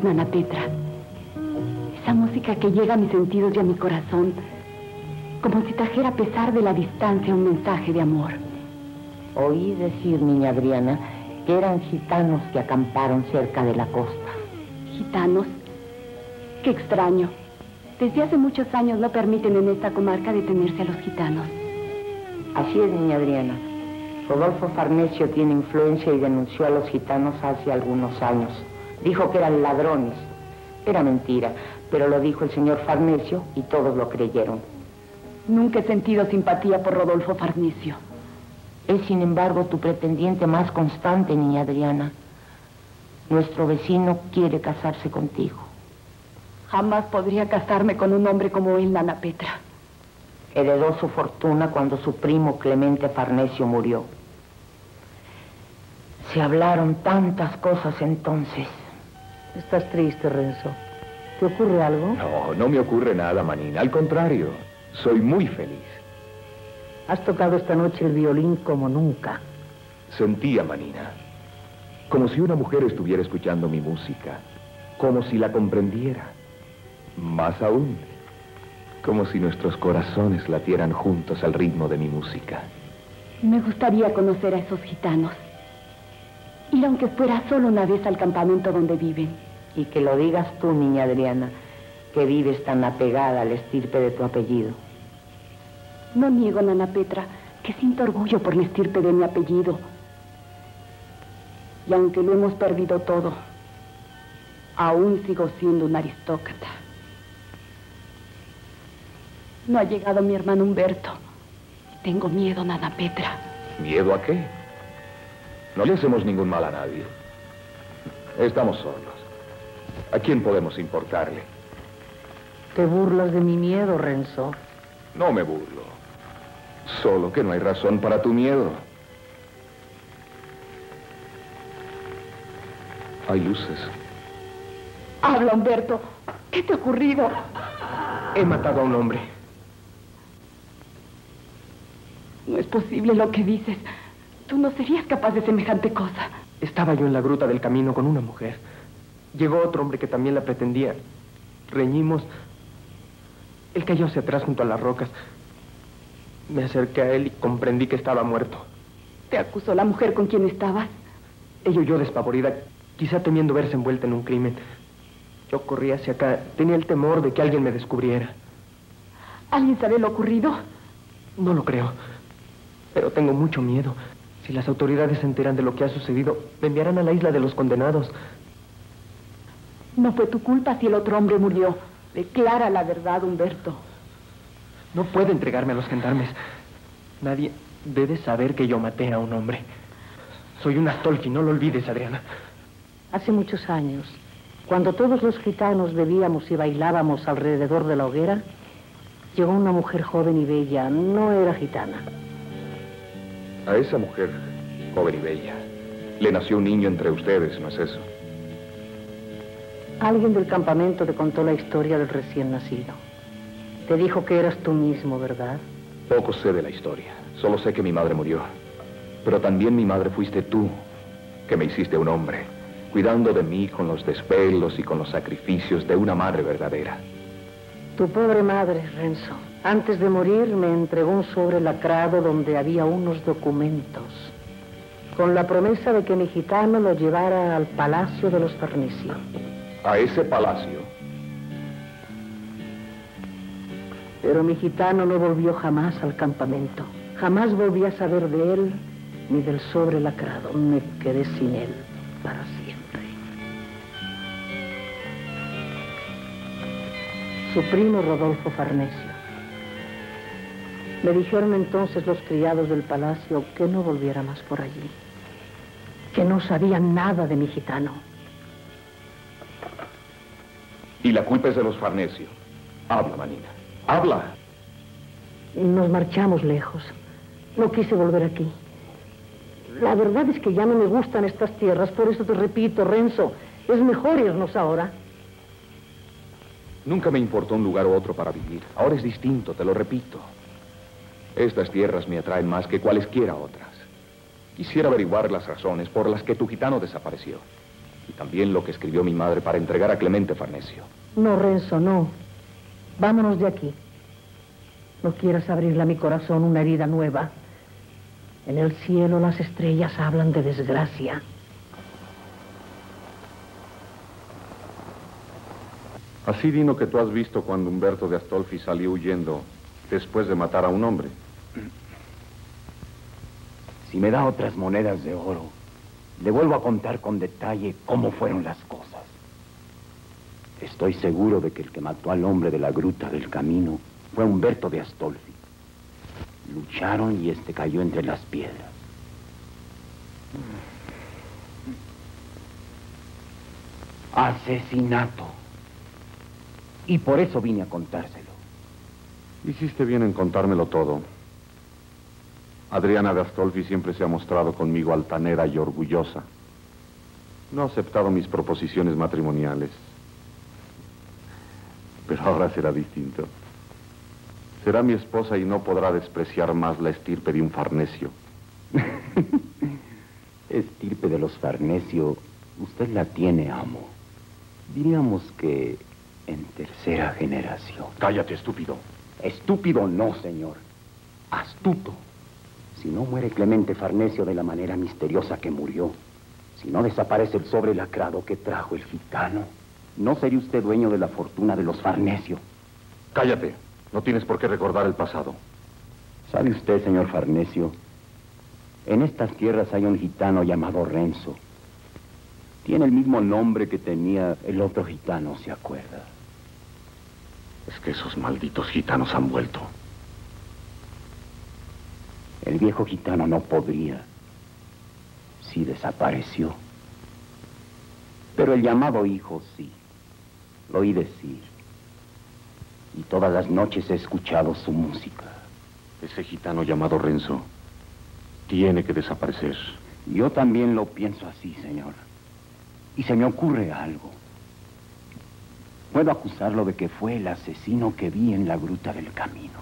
es Nana Petra. Esa música que llega a mis sentidos y a mi corazón, como si trajera a pesar de la distancia un mensaje de amor. Oí decir, niña Adriana, que eran gitanos que acamparon cerca de la costa. ¿Gitanos? Qué extraño. Desde hace muchos años no permiten en esta comarca detenerse a los gitanos. Así es, niña Adriana. Rodolfo Farnesio tiene influencia y denunció a los gitanos hace algunos años. Dijo que eran ladrones. Era mentira, pero lo dijo el señor Farnesio y todos lo creyeron. Nunca he sentido simpatía por Rodolfo Farnesio. Es, sin embargo, tu pretendiente más constante, niña Adriana. Nuestro vecino quiere casarse contigo. Jamás podría casarme con un hombre como él, Nana Petra. Heredó su fortuna cuando su primo Clemente Farnesio murió. Se hablaron tantas cosas entonces. Estás triste, Renzo. ¿Te ocurre algo? No, no me ocurre nada, Manina. Al contrario, soy muy feliz. Has tocado esta noche el violín como nunca. Sentía, Manina, como si una mujer estuviera escuchando mi música, como si la comprendiera. Más aún, como si nuestros corazones latieran juntos al ritmo de mi música. Me gustaría conocer a esos gitanos. Ir aunque fuera solo una vez al campamento donde viven. Y que lo digas tú, niña Adriana, que vives tan apegada al estirpe de tu apellido. No niego, Nana Petra, que siento orgullo por la estirpe de mi apellido. Y aunque lo hemos perdido todo, aún sigo siendo un aristócrata. No ha llegado mi hermano Humberto. Tengo miedo, Nana Petra. ¿Miedo a qué? No le hacemos ningún mal a nadie. Estamos solos. ¿A quién podemos importarle? Te burlas de mi miedo, Renzo. No me burlo. Solo que no hay razón para tu miedo. Hay luces. Habla, Humberto. ¿Qué te ha ocurrido? He matado a un hombre. No es posible lo que dices. Tú no serías capaz de semejante cosa. Estaba yo en la gruta del camino con una mujer. Llegó otro hombre que también la pretendía. Reñimos. Él cayó hacia atrás junto a las rocas. Me acerqué a él y comprendí que estaba muerto. ¿Te acusó la mujer con quien estabas? Ella huyó despavorida, quizá temiendo verse envuelta en un crimen. Yo corrí hacia acá. Tenía el temor de que alguien me descubriera. ¿Alguien sabe lo ocurrido? No lo creo. Pero tengo mucho miedo. Si las autoridades se enteran de lo que ha sucedido, me enviarán a la isla de los condenados. No fue tu culpa si el otro hombre murió. Declara la verdad, Humberto. No puedo entregarme a los gendarmes. Nadie debe saber que yo maté a un hombre. Soy un Astolfi, no lo olvides, Adriana. Hace muchos años, cuando todos los gitanos bebíamos y bailábamos alrededor de la hoguera, llegó una mujer joven y bella. No era gitana. A esa mujer, joven y bella, le nació un niño entre ustedes, ¿no es eso? Alguien del campamento te contó la historia del recién nacido. Te dijo que eras tú mismo, ¿verdad? Poco sé de la historia. Solo sé que mi madre murió. Pero también mi madre fuiste tú, que me hiciste un hombre, cuidando de mí con los desvelos y con los sacrificios de una madre verdadera. Tu pobre madre, Renzo, antes de morir me entregó un sobre lacrado donde había unos documentos, con la promesa de que mi gitano lo llevara al palacio de los Farnesio. A ese palacio. Pero mi gitano no volvió jamás al campamento. Jamás volví a saber de él ni del sobre lacrado. Me quedé sin él para siempre. Su primo Rodolfo Farnesio. Me dijeron entonces los criados del palacio que no volviera más por allí. Que no sabían nada de mi gitano. Y la culpa es de los Farnesio. Habla, Manina. Habla. Nos marchamos lejos. No quise volver aquí. La verdad es que ya no me gustan estas tierras, por eso te repito, Renzo, es mejor irnos ahora. Nunca me importó un lugar u otro para vivir. Ahora es distinto, te lo repito. Estas tierras me atraen más que cualesquiera otras. Quisiera averiguar las razones por las que tu gitano desapareció. Y también lo que escribió mi madre para entregar a Clemente Farnesio. No, Renzo, no. Vámonos de aquí. No quieras abrirle a mi corazón una herida nueva. En el cielo las estrellas hablan de desgracia. Así vino que tú has visto cuando Humberto de Astolfi salió huyendo después de matar a un hombre. Si me da otras monedas de oro, le vuelvo a contar con detalle cómo fueron las cosas. Estoy seguro de que el que mató al hombre de la gruta del camino fue Humberto de Astolfi. Lucharon y este cayó entre las piedras. Asesinato. Y por eso vine a contárselo. Hiciste bien en contármelo todo. Adriana de Astolfi siempre se ha mostrado conmigo altanera y orgullosa. No ha aceptado mis proposiciones matrimoniales. Pero ahora será distinto. Será mi esposa y no podrá despreciar más la estirpe de un farnesio. estirpe de los farnesio, usted la tiene, amo. Diríamos que en tercera generación. Cállate, estúpido. Estúpido no, señor. Astuto. Si no muere Clemente Farnesio de la manera misteriosa que murió, si no desaparece el sobre lacrado que trajo el gitano, no sería usted dueño de la fortuna de los Farnesio. Cállate. No tienes por qué recordar el pasado. ¿Sabe usted, señor Farnesio? En estas tierras hay un gitano llamado Renzo. Tiene el mismo nombre que tenía el otro gitano, ¿se acuerda? Es que esos malditos gitanos han vuelto. El viejo gitano no podría. Sí desapareció. Pero el llamado hijo sí. Lo oí decir. Y todas las noches he escuchado su música. Ese gitano llamado Renzo tiene que desaparecer. Yo también lo pienso así, señor. Y se me ocurre algo. Puedo acusarlo de que fue el asesino que vi en la gruta del camino.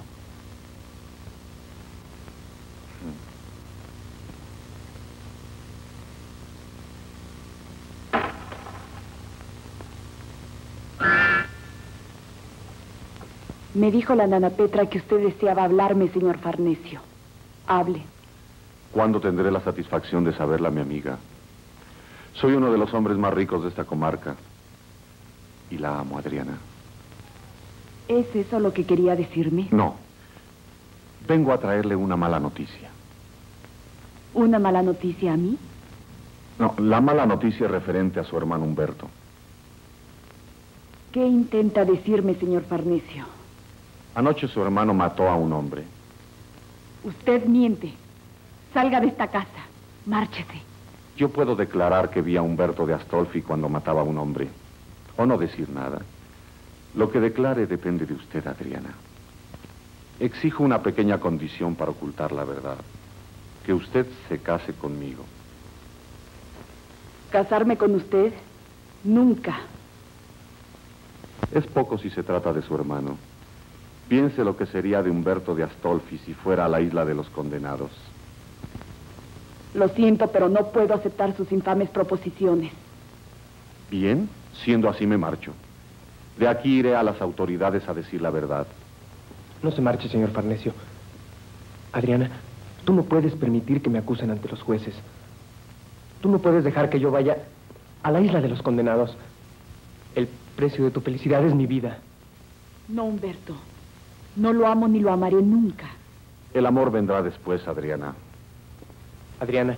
Me dijo la nana Petra que usted deseaba hablarme, señor Farnesio. Hable. ¿Cuándo tendré la satisfacción de saberla, mi amiga? Soy uno de los hombres más ricos de esta comarca. Y la amo, Adriana. ¿Es eso lo que quería decirme? No. Vengo a traerle una mala noticia. ¿Una mala noticia a mí? No, la mala noticia es referente a su hermano Humberto. ¿Qué intenta decirme, señor Farnesio? Anoche su hermano mató a un hombre. Usted miente. Salga de esta casa. Márchese. Yo puedo declarar que vi a Humberto de Astolfi cuando mataba a un hombre. O no decir nada. Lo que declare depende de usted, Adriana. Exijo una pequeña condición para ocultar la verdad. Que usted se case conmigo. ¿Casarme con usted? Nunca. Es poco si se trata de su hermano. Piense lo que sería de Humberto de Astolfi si fuera a la isla de los condenados. Lo siento, pero no puedo aceptar sus infames proposiciones. Bien, siendo así me marcho. De aquí iré a las autoridades a decir la verdad. No se marche, señor Farnesio. Adriana, tú no puedes permitir que me acusen ante los jueces. Tú no puedes dejar que yo vaya a la isla de los condenados. El precio de tu felicidad es mi vida. No, Humberto. No lo amo ni lo amaré nunca. El amor vendrá después, Adriana. Adriana,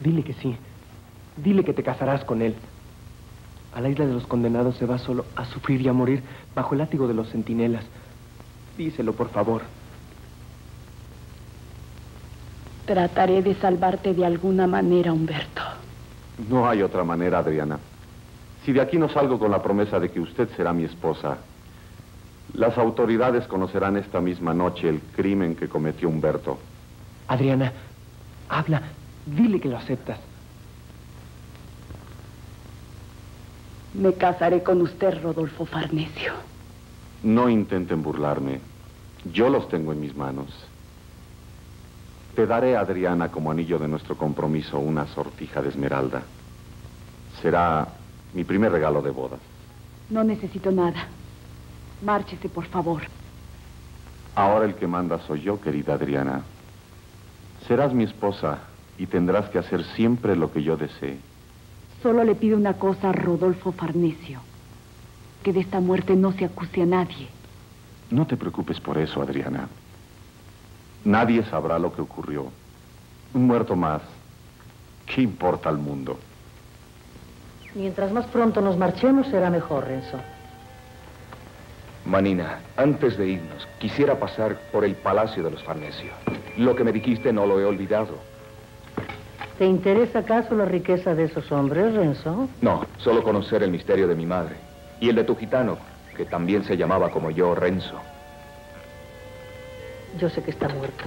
dile que sí. Dile que te casarás con él. A la isla de los condenados se va solo a sufrir y a morir bajo el látigo de los centinelas. Díselo, por favor. Trataré de salvarte de alguna manera, Humberto. No hay otra manera, Adriana. Si de aquí no salgo con la promesa de que usted será mi esposa, las autoridades conocerán esta misma noche el crimen que cometió Humberto. Adriana, habla. Dile que lo aceptas. Me casaré con usted, Rodolfo Farnesio. No intenten burlarme. Yo los tengo en mis manos. Te daré, Adriana, como anillo de nuestro compromiso, una sortija de esmeralda. Será mi primer regalo de bodas. No necesito nada. Márchese, por favor. Ahora el que manda soy yo, querida Adriana. Serás mi esposa y tendrás que hacer siempre lo que yo desee. Solo le pido una cosa a Rodolfo Farnesio. Que de esta muerte no se acuse a nadie. No te preocupes por eso, Adriana. Nadie sabrá lo que ocurrió. Un muerto más. ¿Qué importa al mundo? Mientras más pronto nos marchemos, será mejor, Renzo. Manina, antes de irnos, quisiera pasar por el Palacio de los Farnesio. Lo que me dijiste no lo he olvidado. ¿Te interesa acaso la riqueza de esos hombres, Renzo? No, solo conocer el misterio de mi madre. Y el de tu gitano, que también se llamaba como yo, Renzo. Yo sé que está muerto.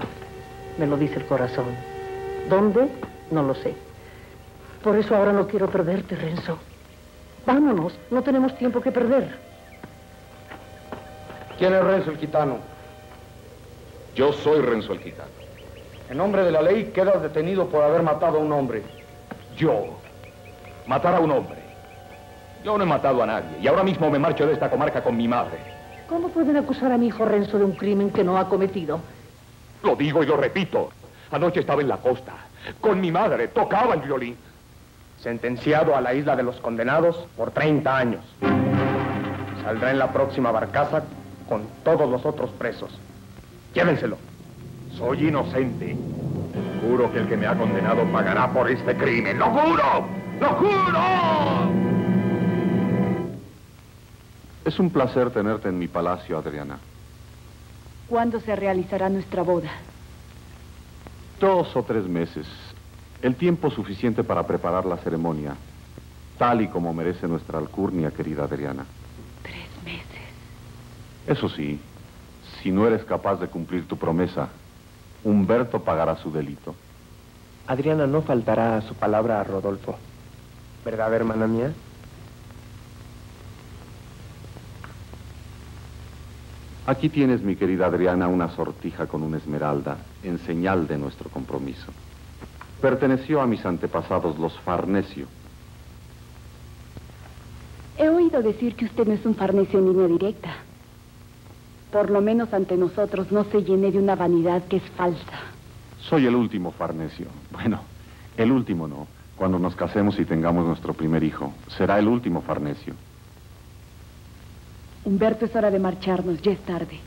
Me lo dice el corazón. ¿Dónde? No lo sé. Por eso ahora no quiero perderte, Renzo. Vámonos, no tenemos tiempo que perder. ¿Quién es Renzo el gitano? Yo soy Renzo el gitano. En nombre de la ley quedas detenido por haber matado a un hombre. Yo. Matar a un hombre. Yo no he matado a nadie y ahora mismo me marcho de esta comarca con mi madre. ¿Cómo pueden acusar a mi hijo Renzo de un crimen que no ha cometido? Lo digo y lo repito. Anoche estaba en la costa. Con mi madre. Tocaba el violín. Sentenciado a la isla de los condenados por 30 años. Saldrá en la próxima barcaza con todos los otros presos. Llévenselo. Soy inocente. Juro que el que me ha condenado pagará por este crimen. ¡Lo juro! ¡Lo juro! Es un placer tenerte en mi palacio, Adriana. ¿Cuándo se realizará nuestra boda? Dos o tres meses. El tiempo suficiente para preparar la ceremonia, tal y como merece nuestra alcurnia, querida Adriana. Eso sí, si no eres capaz de cumplir tu promesa, Humberto pagará su delito. Adriana no faltará a su palabra a Rodolfo. ¿Verdad, hermana mía? Aquí tienes, mi querida Adriana, una sortija con una esmeralda en señal de nuestro compromiso. Perteneció a mis antepasados, los Farnesio. He oído decir que usted no es un Farnesio en línea directa por lo menos ante nosotros, no se llene de una vanidad que es falsa. Soy el último Farnesio. Bueno, el último no. Cuando nos casemos y tengamos nuestro primer hijo, será el último Farnesio. Humberto, es hora de marcharnos, ya es tarde.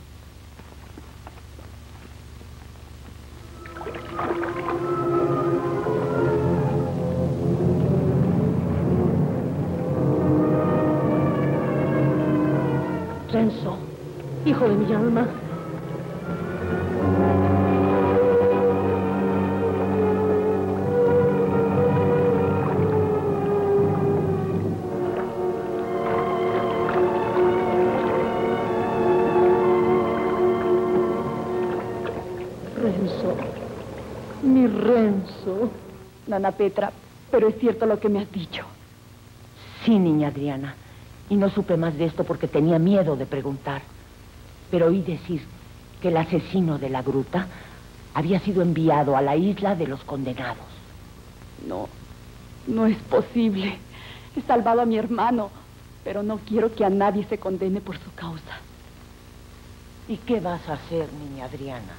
Hijo de mi alma. Renzo, mi Renzo. Nana Petra, pero es cierto lo que me has dicho. Sí, niña Adriana. Y no supe más de esto porque tenía miedo de preguntar pero oí decir que el asesino de la gruta había sido enviado a la isla de los condenados. No, no es posible. He salvado a mi hermano, pero no quiero que a nadie se condene por su causa. ¿Y qué vas a hacer, niña Adriana?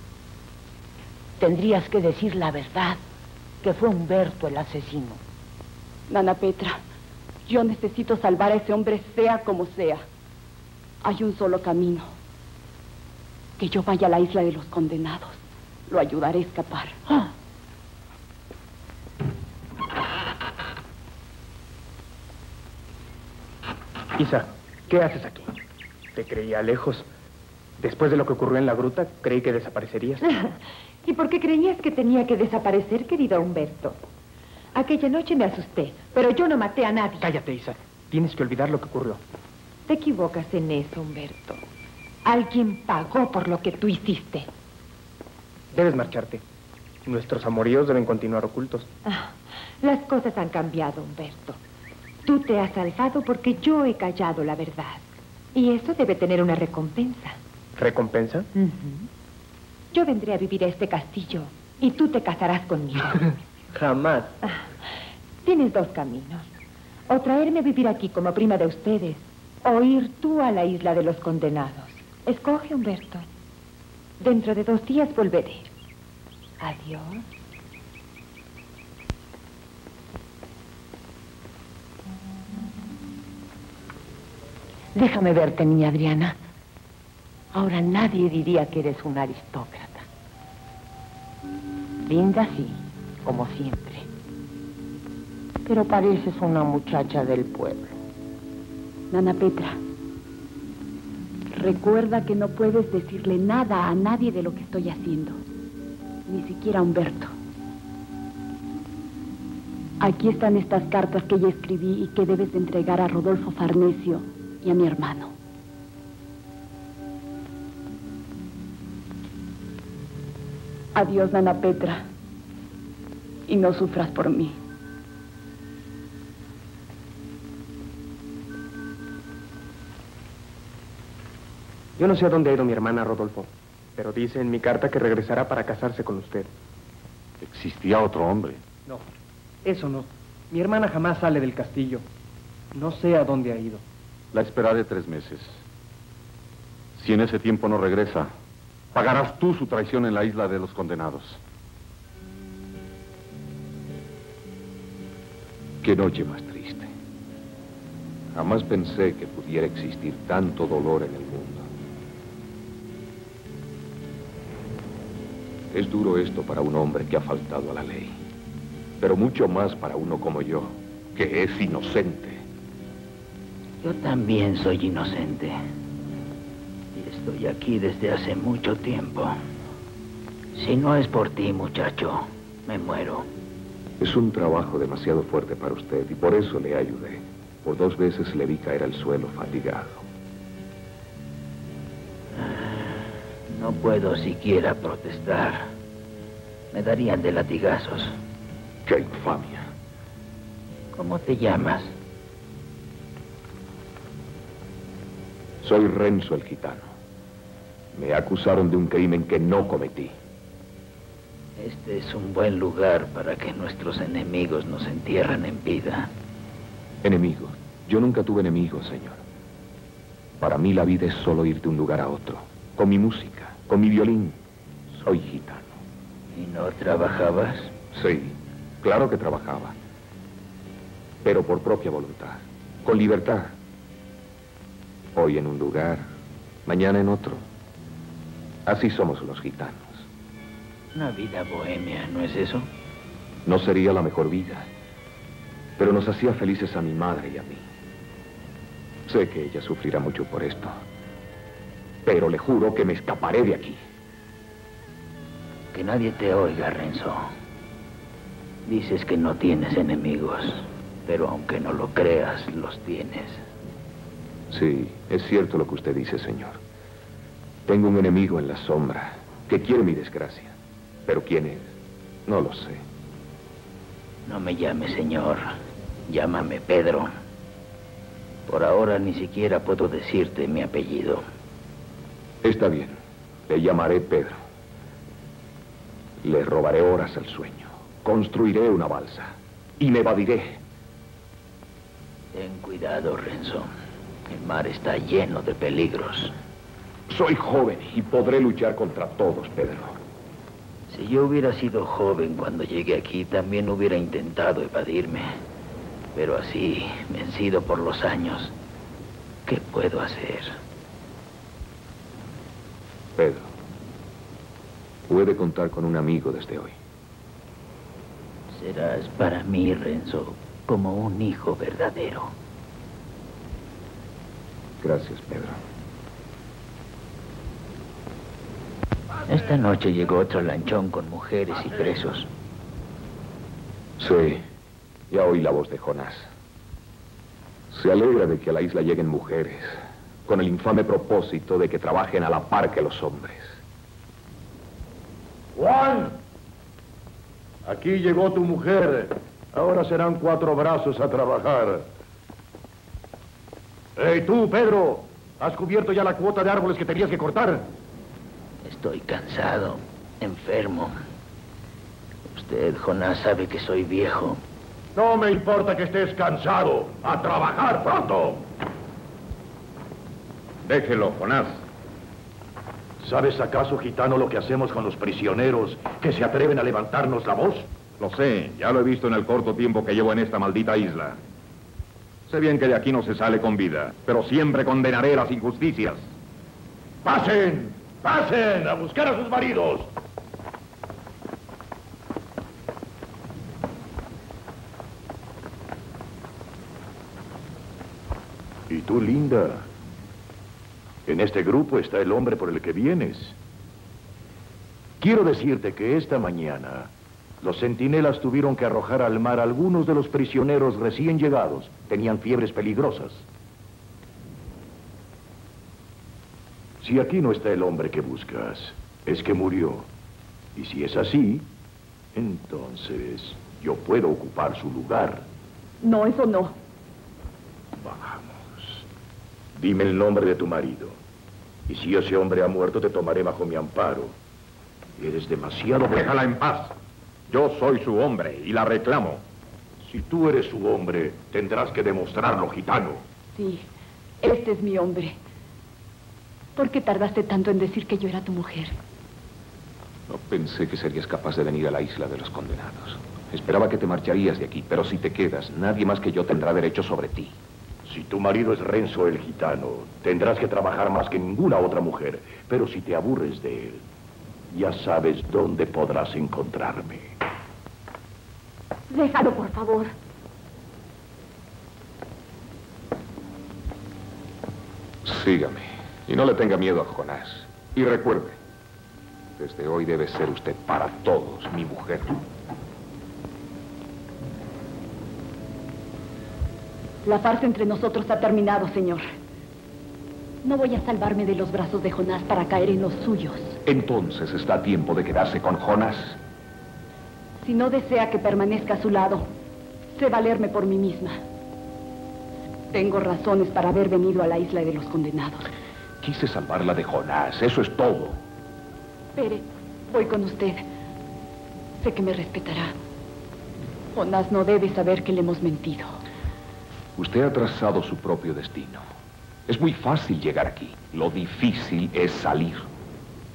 Tendrías que decir la verdad, que fue Humberto el asesino. Nana Petra, yo necesito salvar a ese hombre sea como sea. Hay un solo camino que yo vaya a la isla de los condenados. Lo ayudaré a escapar. Ah. Isa, ¿qué haces aquí? Te creía lejos. Después de lo que ocurrió en la gruta, creí que desaparecerías. ¿Y por qué creías que tenía que desaparecer, querido Humberto? Aquella noche me asusté, pero yo no maté a nadie. Cállate, Isa. Tienes que olvidar lo que ocurrió. Te equivocas en eso, Humberto. Alguien pagó por lo que tú hiciste. Debes marcharte. Nuestros amoríos deben continuar ocultos. Ah, las cosas han cambiado, Humberto. Tú te has salvado porque yo he callado la verdad. Y eso debe tener una recompensa. ¿Recompensa? Yo vendré a vivir a este castillo y tú te casarás conmigo. Jamás. Ah, tienes dos caminos. O traerme a vivir aquí como prima de ustedes. O ir tú a la isla de los condenados. Escoge, Humberto. Dentro de dos días volveré. Adiós. Déjame verte, niña Adriana. Ahora nadie diría que eres una aristócrata. Linda, sí, como siempre. Pero pareces una muchacha del pueblo. Nana Petra, recuerda que no puedes decirle nada a nadie de lo que estoy haciendo. Ni siquiera a Humberto. Aquí están estas cartas que ya escribí y que debes de entregar a Rodolfo Farnesio y a mi hermano. Adiós, Nana Petra. Y no sufras por mí. Yo no sé a dónde ha ido mi hermana Rodolfo, pero dice en mi carta que regresará para casarse con usted. Existía otro hombre. No, eso no. Mi hermana jamás sale del castillo. No sé a dónde ha ido. La esperaré tres meses. Si en ese tiempo no regresa, pagarás tú su traición en la isla de los condenados. Qué noche más triste. Jamás pensé que pudiera existir tanto dolor en el mundo. Es duro esto para un hombre que ha faltado a la ley, pero mucho más para uno como yo, que es inocente. Yo también soy inocente. Y estoy aquí desde hace mucho tiempo. Si no es por ti, muchacho, me muero. Es un trabajo demasiado fuerte para usted y por eso le ayudé. Por dos veces le vi caer al suelo fatigado. No puedo siquiera protestar. Me darían de latigazos. ¡Qué infamia! ¿Cómo te llamas? Soy Renzo el gitano. Me acusaron de un crimen que no cometí. Este es un buen lugar para que nuestros enemigos nos entierren en vida. Enemigos. Yo nunca tuve enemigos, señor. Para mí la vida es solo ir de un lugar a otro. Con mi música, con mi violín. Soy gitano. ¿Y no trabajabas? Sí, claro que trabajaba. Pero por propia voluntad. Con libertad. Hoy en un lugar, mañana en otro. Así somos los gitanos. Una vida bohemia, ¿no es eso? No sería la mejor vida, pero nos hacía felices a mi madre y a mí. Sé que ella sufrirá mucho por esto, pero le juro que me escaparé de aquí. Que nadie te oiga, Renzo. Dices que no tienes enemigos, pero aunque no lo creas, los tienes. Sí, es cierto lo que usted dice, señor. Tengo un enemigo en la sombra que quiere mi desgracia. Pero ¿quién es? No lo sé. No me llames señor. Llámame Pedro. Por ahora ni siquiera puedo decirte mi apellido. Está bien. Le llamaré Pedro. Le robaré horas al sueño. Construiré una balsa. Y me evadiré. Ten cuidado, Renzo. El mar está lleno de peligros. Soy joven y podré luchar contra todos, Pedro. Si yo hubiera sido joven cuando llegué aquí, también hubiera intentado evadirme. Pero así, vencido por los años, ¿qué puedo hacer? Pedro, puede contar con un amigo desde hoy. Serás para mí, Renzo, como un hijo verdadero. Gracias, Pedro. Esta noche llegó otro lanchón con mujeres y presos. Sí, ya oí la voz de Jonás. Se alegra de que a la isla lleguen mujeres, con el infame propósito de que trabajen a la par que los hombres. Juan, aquí llegó tu mujer. Ahora serán cuatro brazos a trabajar. ¡Hey, tú, Pedro! ¿Has cubierto ya la cuota de árboles que tenías que cortar? Estoy cansado, enfermo. Usted, Jonás, sabe que soy viejo. No me importa que estés cansado. A trabajar pronto. Déjelo, Jonás. ¿Sabes acaso, gitano, lo que hacemos con los prisioneros que se atreven a levantarnos la voz? Lo sé, ya lo he visto en el corto tiempo que llevo en esta maldita isla. Sé bien que de aquí no se sale con vida, pero siempre condenaré las injusticias. ¡Pasen! ¡Pasen! ¡A buscar a sus maridos! ¿Y tú, linda? En este grupo está el hombre por el que vienes. Quiero decirte que esta mañana los centinelas tuvieron que arrojar al mar a algunos de los prisioneros recién llegados. Tenían fiebres peligrosas. Si aquí no está el hombre que buscas, es que murió. Y si es así, entonces yo puedo ocupar su lugar. No, eso no. Vamos. Dime el nombre de tu marido. Y si ese hombre ha muerto, te tomaré bajo mi amparo. Eres demasiado... Déjala en paz. Yo soy su hombre y la reclamo. Si tú eres su hombre, tendrás que demostrarlo, gitano. Sí, este es mi hombre. ¿Por qué tardaste tanto en decir que yo era tu mujer? No pensé que serías capaz de venir a la isla de los condenados. Esperaba que te marcharías de aquí, pero si te quedas, nadie más que yo tendrá derecho sobre ti. Si tu marido es Renzo el gitano, tendrás que trabajar más que ninguna otra mujer. Pero si te aburres de él, ya sabes dónde podrás encontrarme. Déjalo, por favor. Sígame. Y no le tenga miedo a Jonás. Y recuerde, desde hoy debe ser usted para todos mi mujer. La farsa entre nosotros ha terminado, señor. No voy a salvarme de los brazos de Jonás para caer en los suyos. Entonces está a tiempo de quedarse con Jonás. Si no desea que permanezca a su lado, sé valerme por mí misma. Tengo razones para haber venido a la isla de los condenados. Quise salvarla de Jonás, eso es todo. Espere, voy con usted. Sé que me respetará. Jonás no debe saber que le hemos mentido. Usted ha trazado su propio destino. Es muy fácil llegar aquí. Lo difícil es salir.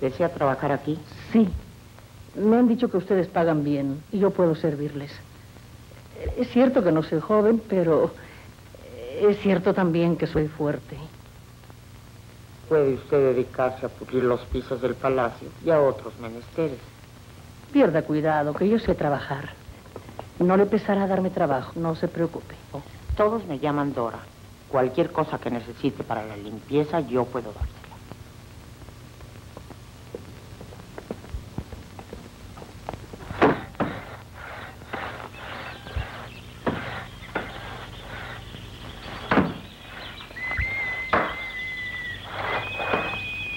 ¿Desea trabajar aquí? Sí. Me han dicho que ustedes pagan bien y yo puedo servirles. Es cierto que no soy joven, pero es cierto también que soy fuerte. Puede usted dedicarse a pulir los pisos del palacio y a otros menesteres. Pierda cuidado, que yo sé trabajar. No le pesará darme trabajo, no se preocupe. Todos me llaman Dora. Cualquier cosa que necesite para la limpieza, yo puedo dársela.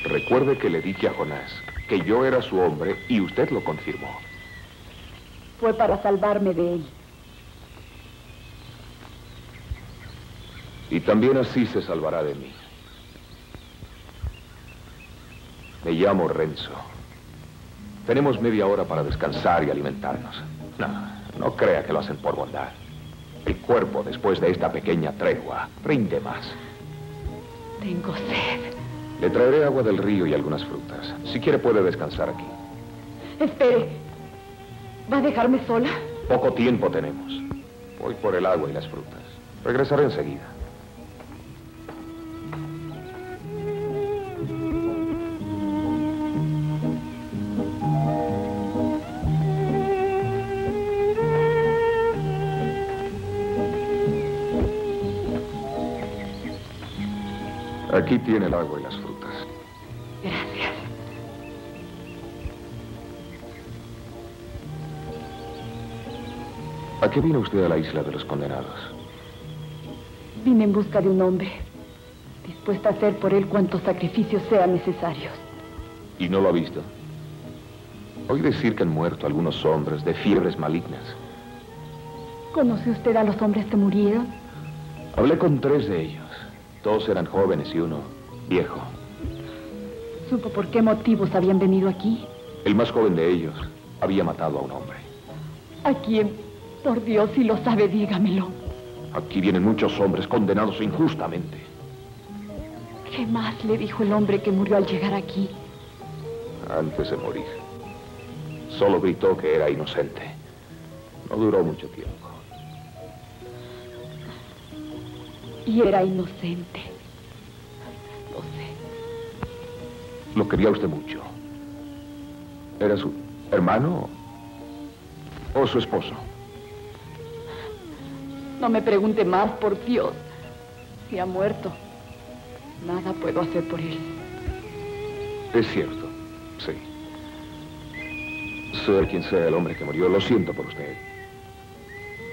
Recuerde que le dije a Jonás que yo era su hombre y usted lo confirmó. Fue para salvarme de él. Y también así se salvará de mí. Me llamo Renzo. Tenemos media hora para descansar y alimentarnos. No, no crea que lo hacen por bondad. El cuerpo, después de esta pequeña tregua, rinde más. Tengo sed. Le traeré agua del río y algunas frutas. Si quiere puede descansar aquí. Espere. ¿Va a dejarme sola? Poco tiempo tenemos. Voy por el agua y las frutas. Regresaré enseguida. Aquí tiene el agua y las frutas. Gracias. ¿A qué vino usted a la isla de los condenados? Vine en busca de un hombre, dispuesta a hacer por él cuantos sacrificios sean necesarios. ¿Y no lo ha visto? Oí decir que han muerto algunos hombres de fiebres malignas. ¿Conoce usted a los hombres que murieron? Hablé con tres de ellos. Dos eran jóvenes y uno viejo. ¿Supo por qué motivos habían venido aquí? El más joven de ellos había matado a un hombre. ¿A quién? Por Dios, si lo sabe, dígamelo. Aquí vienen muchos hombres condenados injustamente. ¿Qué más le dijo el hombre que murió al llegar aquí? Antes de morir. Solo gritó que era inocente. No duró mucho tiempo. Y era inocente. Lo sé. Lo quería usted mucho. ¿Era su hermano o su esposo? No me pregunte más, por Dios. Si ha muerto, nada puedo hacer por él. Es cierto, sí. Sea quien sea el hombre que murió, lo siento por usted.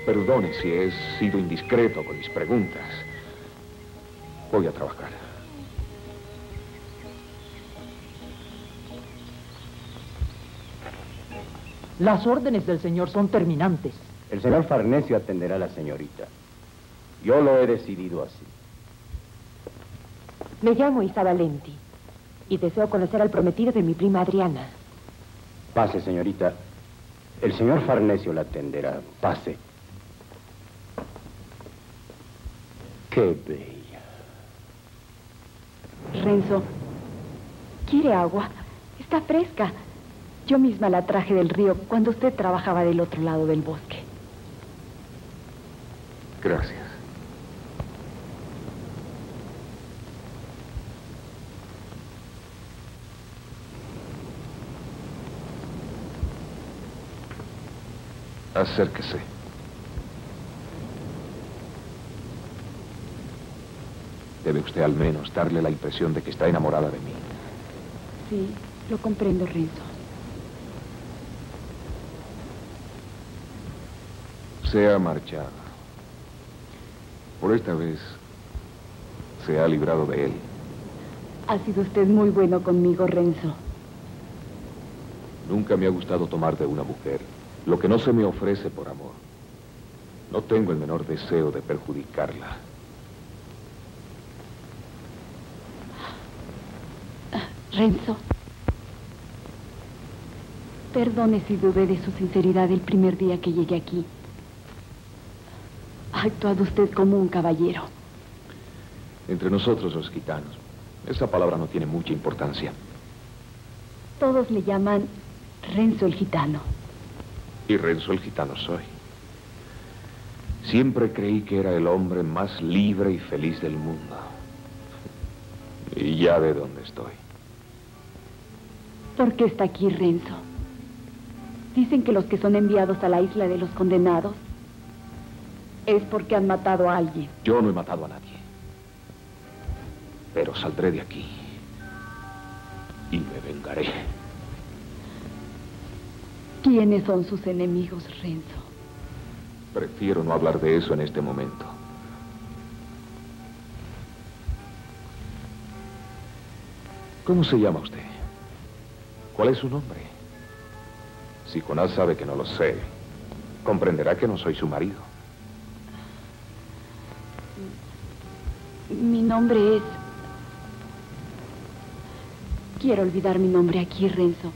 Perdone si he sido indiscreto con mis preguntas. Voy a trabajar. Las órdenes del señor son terminantes. El señor Farnesio atenderá a la señorita. Yo lo he decidido así. Me llamo Isa Valenti y deseo conocer al prometido de mi prima Adriana. Pase, señorita. El señor Farnesio la atenderá. Pase. Qué bella. Renzo, ¿quiere agua? Está fresca. Yo misma la traje del río cuando usted trabajaba del otro lado del bosque. Gracias. Acérquese. Debe usted al menos darle la impresión de que está enamorada de mí. Sí, lo comprendo, Renzo. Se ha marchado. Por esta vez se ha librado de él. Ha sido usted muy bueno conmigo, Renzo. Nunca me ha gustado tomar de una mujer lo que no se me ofrece por amor. No tengo el menor deseo de perjudicarla. Renzo. Perdone si dudé de su sinceridad el primer día que llegué aquí. Ha actuado usted como un caballero. Entre nosotros los gitanos, esa palabra no tiene mucha importancia. Todos le llaman Renzo el gitano. Y Renzo el gitano soy. Siempre creí que era el hombre más libre y feliz del mundo. Y ya de dónde estoy. ¿Por qué está aquí Renzo? Dicen que los que son enviados a la isla de los condenados es porque han matado a alguien. Yo no he matado a nadie. Pero saldré de aquí. Y me vengaré. ¿Quiénes son sus enemigos, Renzo? Prefiero no hablar de eso en este momento. ¿Cómo se llama usted? ¿Cuál es su nombre? Si Jonás sabe que no lo sé, comprenderá que no soy su marido. Mi nombre es... Quiero olvidar mi nombre aquí, Renzo.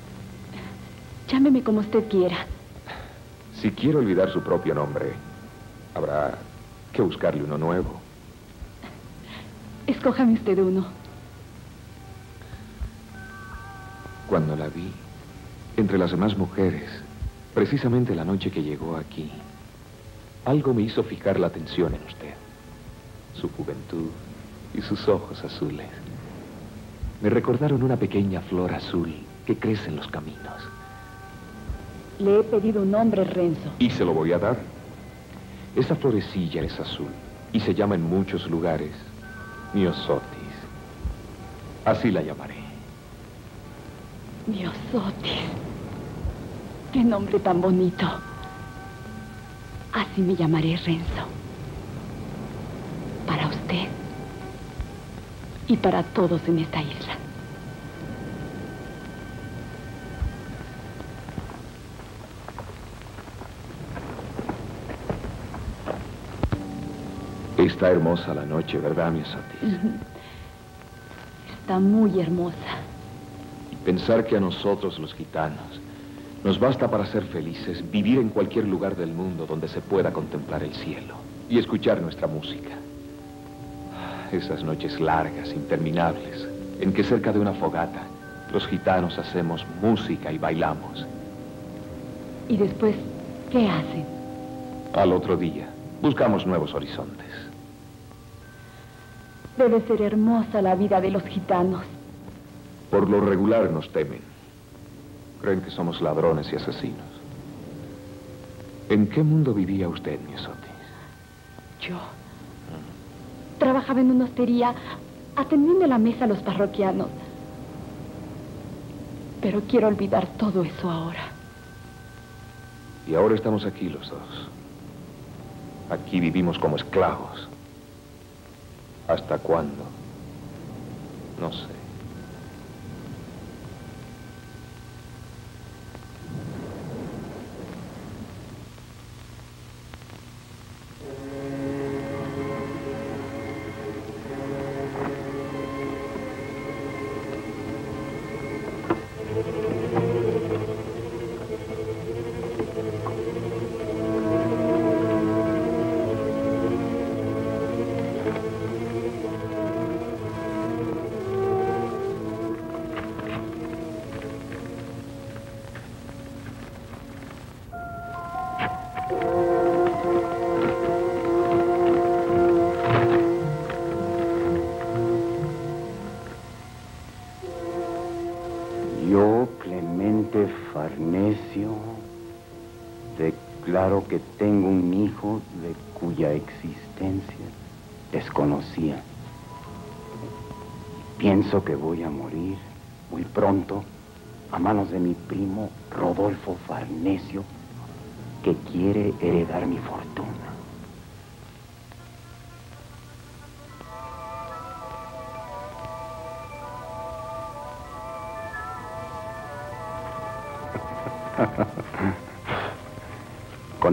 Llámeme como usted quiera. Si quiere olvidar su propio nombre, habrá que buscarle uno nuevo. Escójame usted uno. Cuando la vi, entre las demás mujeres, precisamente la noche que llegó aquí, algo me hizo fijar la atención en usted. Su juventud y sus ojos azules. Me recordaron una pequeña flor azul que crece en los caminos. Le he pedido un nombre, Renzo. Y se lo voy a dar. Esa florecilla es azul y se llama en muchos lugares Miosotis. Así la llamaré. Miosotis. Qué nombre tan bonito. Así me llamaré Renzo. Para usted y para todos en esta isla. Está hermosa la noche, ¿verdad, mi Sotis? Está muy hermosa. Pensar que a nosotros los gitanos Nos basta para ser felices vivir en cualquier lugar del mundo donde se pueda contemplar el cielo y escuchar nuestra música. Esas noches largas, interminables, en que cerca de una fogata los gitanos hacemos música y bailamos. ¿Y después qué hacen? Al otro día, buscamos nuevos horizontes. Debe ser hermosa la vida de los gitanos. Por lo regular nos temen. Creen que somos ladrones y asesinos. ¿En qué mundo vivía usted, Miesotis? Yo trabajaba en una hostería atendiendo la mesa a los parroquianos. Pero quiero olvidar todo eso ahora. Y ahora estamos aquí los dos. Aquí vivimos como esclavos. ¿Hasta cuándo? No sé.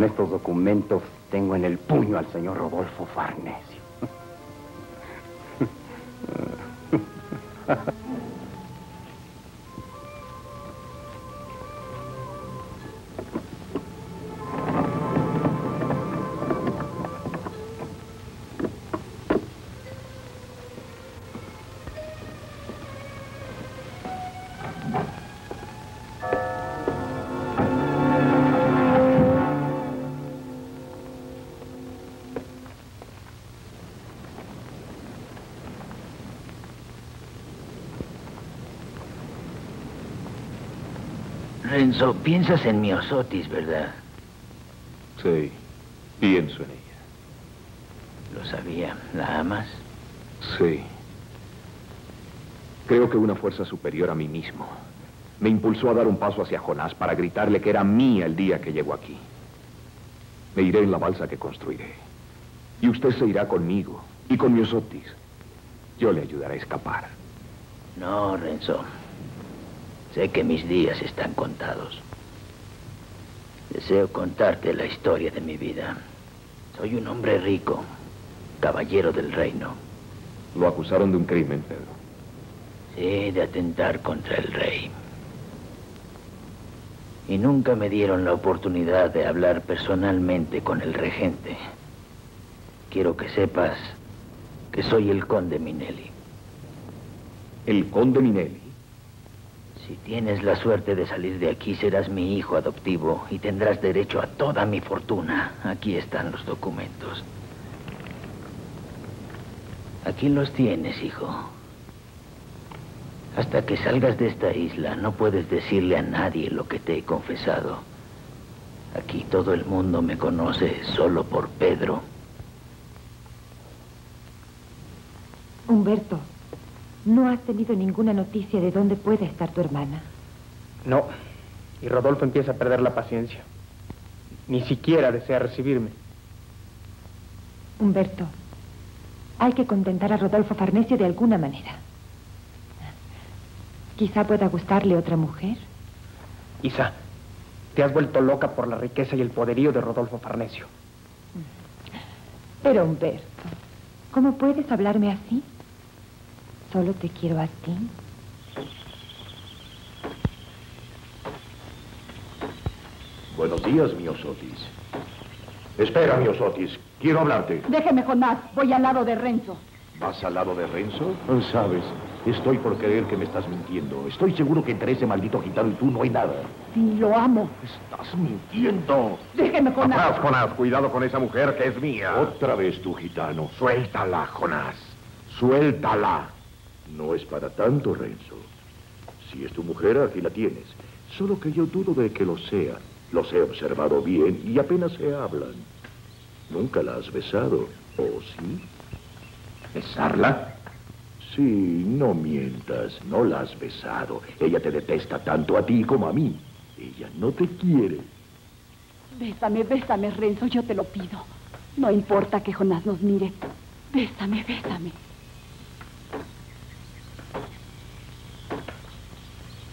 Con estos documentos tengo en el puño al señor Rodolfo Farnesio. Renzo, piensas en Miosotis, ¿verdad? Sí, pienso en ella. Lo sabía. ¿La amas? Sí. Creo que una fuerza superior a mí mismo me impulsó a dar un paso hacia Jonás para gritarle que era mía el día que llegó aquí. Me iré en la balsa que construiré. Y usted se irá conmigo y con Miosotis. Yo le ayudaré a escapar. No, Renzo. Sé que mis días están contados. Deseo contarte la historia de mi vida. Soy un hombre rico, caballero del reino. Lo acusaron de un crimen, Pedro. Sí, de atentar contra el rey. Y nunca me dieron la oportunidad de hablar personalmente con el regente. Quiero que sepas que soy el conde Minelli. ¿El conde Minelli? Si tienes la suerte de salir de aquí, serás mi hijo adoptivo y tendrás derecho a toda mi fortuna. Aquí están los documentos. Aquí los tienes, hijo. Hasta que salgas de esta isla, no puedes decirle a nadie lo que te he confesado. Aquí todo el mundo me conoce solo por Pedro. Humberto, ¿no has tenido ninguna noticia de dónde puede estar tu hermana? No. Y Rodolfo empieza a perder la paciencia. Ni siquiera desea recibirme. Humberto, hay que contentar a Rodolfo Farnesio de alguna manera. Quizá pueda gustarle otra mujer. Isa, te has vuelto loca por la riqueza y el poderío de Rodolfo Farnesio. Pero Humberto, ¿cómo puedes hablarme así? Solo te quiero a ti. Buenos días, Miosotis. Espera, Miosotis. Quiero hablarte. Déjeme, Jonás. Voy al lado de Renzo. ¿Vas al lado de Renzo? Sabes, estoy por creer que me estás mintiendo. Estoy seguro que entre ese maldito gitano y tú no hay nada. Sí, lo amo. Estás mintiendo. Déjeme, Jonás. Jonás, Jonás, cuidado con esa mujer que es mía. Otra vez tú, gitano. Suéltala, Jonás. Suéltala. No es para tanto, Renzo. Si es tu mujer, aquí la tienes. Solo que yo dudo de que lo sea. Los he observado bien y apenas se hablan. Nunca la has besado, ¿o sí? ¿Besarla? Sí, no mientas, no la has besado. Ella te detesta tanto a ti como a mí. Ella no te quiere. Bésame, bésame, Renzo, yo te lo pido. No importa que Jonás nos mire. Bésame, bésame.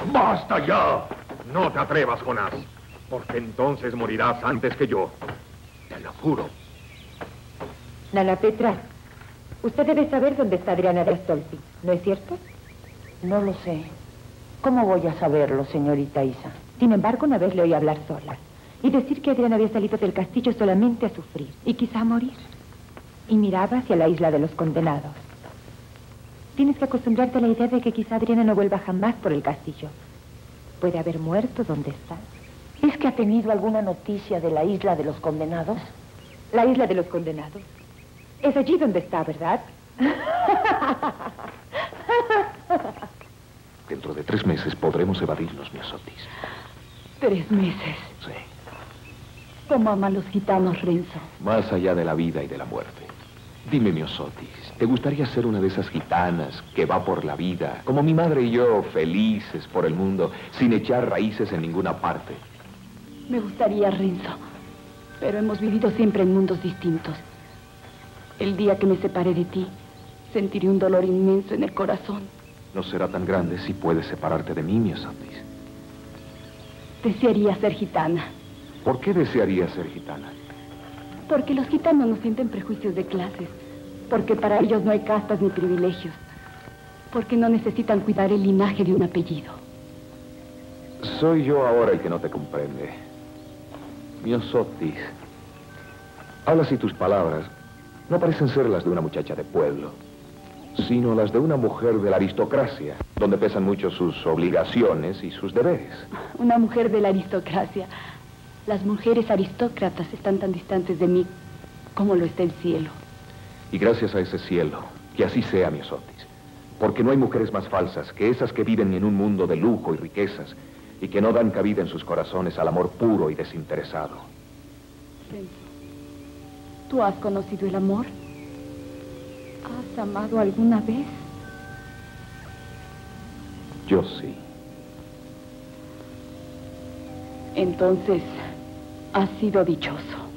¡Basta ya! No te atrevas, Jonás, porque entonces morirás antes que yo. Te lo juro. Nana Petra, usted debe saber dónde está Adriana de Astolfi, ¿no es cierto? No lo sé. ¿Cómo voy a saberlo, señorita Isa? Sin embargo, una vez le oí hablar sola y decir que Adriana había salido del castillo solamente a sufrir y quizá a morir. Y miraba hacia la isla de los condenados. Tienes que acostumbrarte a la idea de que quizá Adriana no vuelva jamás por el castillo. Puede haber muerto donde está. ¿Es que ha tenido alguna noticia de la isla de los condenados? La isla de los condenados. Es allí donde está, ¿verdad? Dentro de tres meses podremos evadirnos, Miosotis. Tres meses. Sí. ¿Cómo aman los gitanos, Renzo? Más allá de la vida y de la muerte. Dime, Miosotis, ¿te gustaría ser una de esas gitanas que va por la vida, como mi madre y yo, felices por el mundo, sin echar raíces en ninguna parte? Me gustaría, Renzo. Pero hemos vivido siempre en mundos distintos. El día que me separé de ti, sentiré un dolor inmenso en el corazón. No será tan grande si puedes separarte de mí, Miosotis. Desearía ser gitana. ¿Por qué desearías ser gitana? Porque los gitanos no sienten prejuicios de clases. Porque para ellos no hay castas ni privilegios. Porque no necesitan cuidar el linaje de un apellido. Soy yo ahora el que no te comprende. Miosotis. Hablas y tus palabras no parecen ser las de una muchacha de pueblo, sino las de una mujer de la aristocracia, donde pesan mucho sus obligaciones y sus deberes. Una mujer de la aristocracia. Las mujeres aristócratas están tan distantes de mí como lo está el cielo. Y gracias a ese cielo, que así sea, Miosotis. Porque no hay mujeres más falsas que esas que viven en un mundo de lujo y riquezas y que no dan cabida en sus corazones al amor puro y desinteresado. Renzo, ¿tú has conocido el amor? ¿Has amado alguna vez? Yo sí. Entonces, has sido dichoso.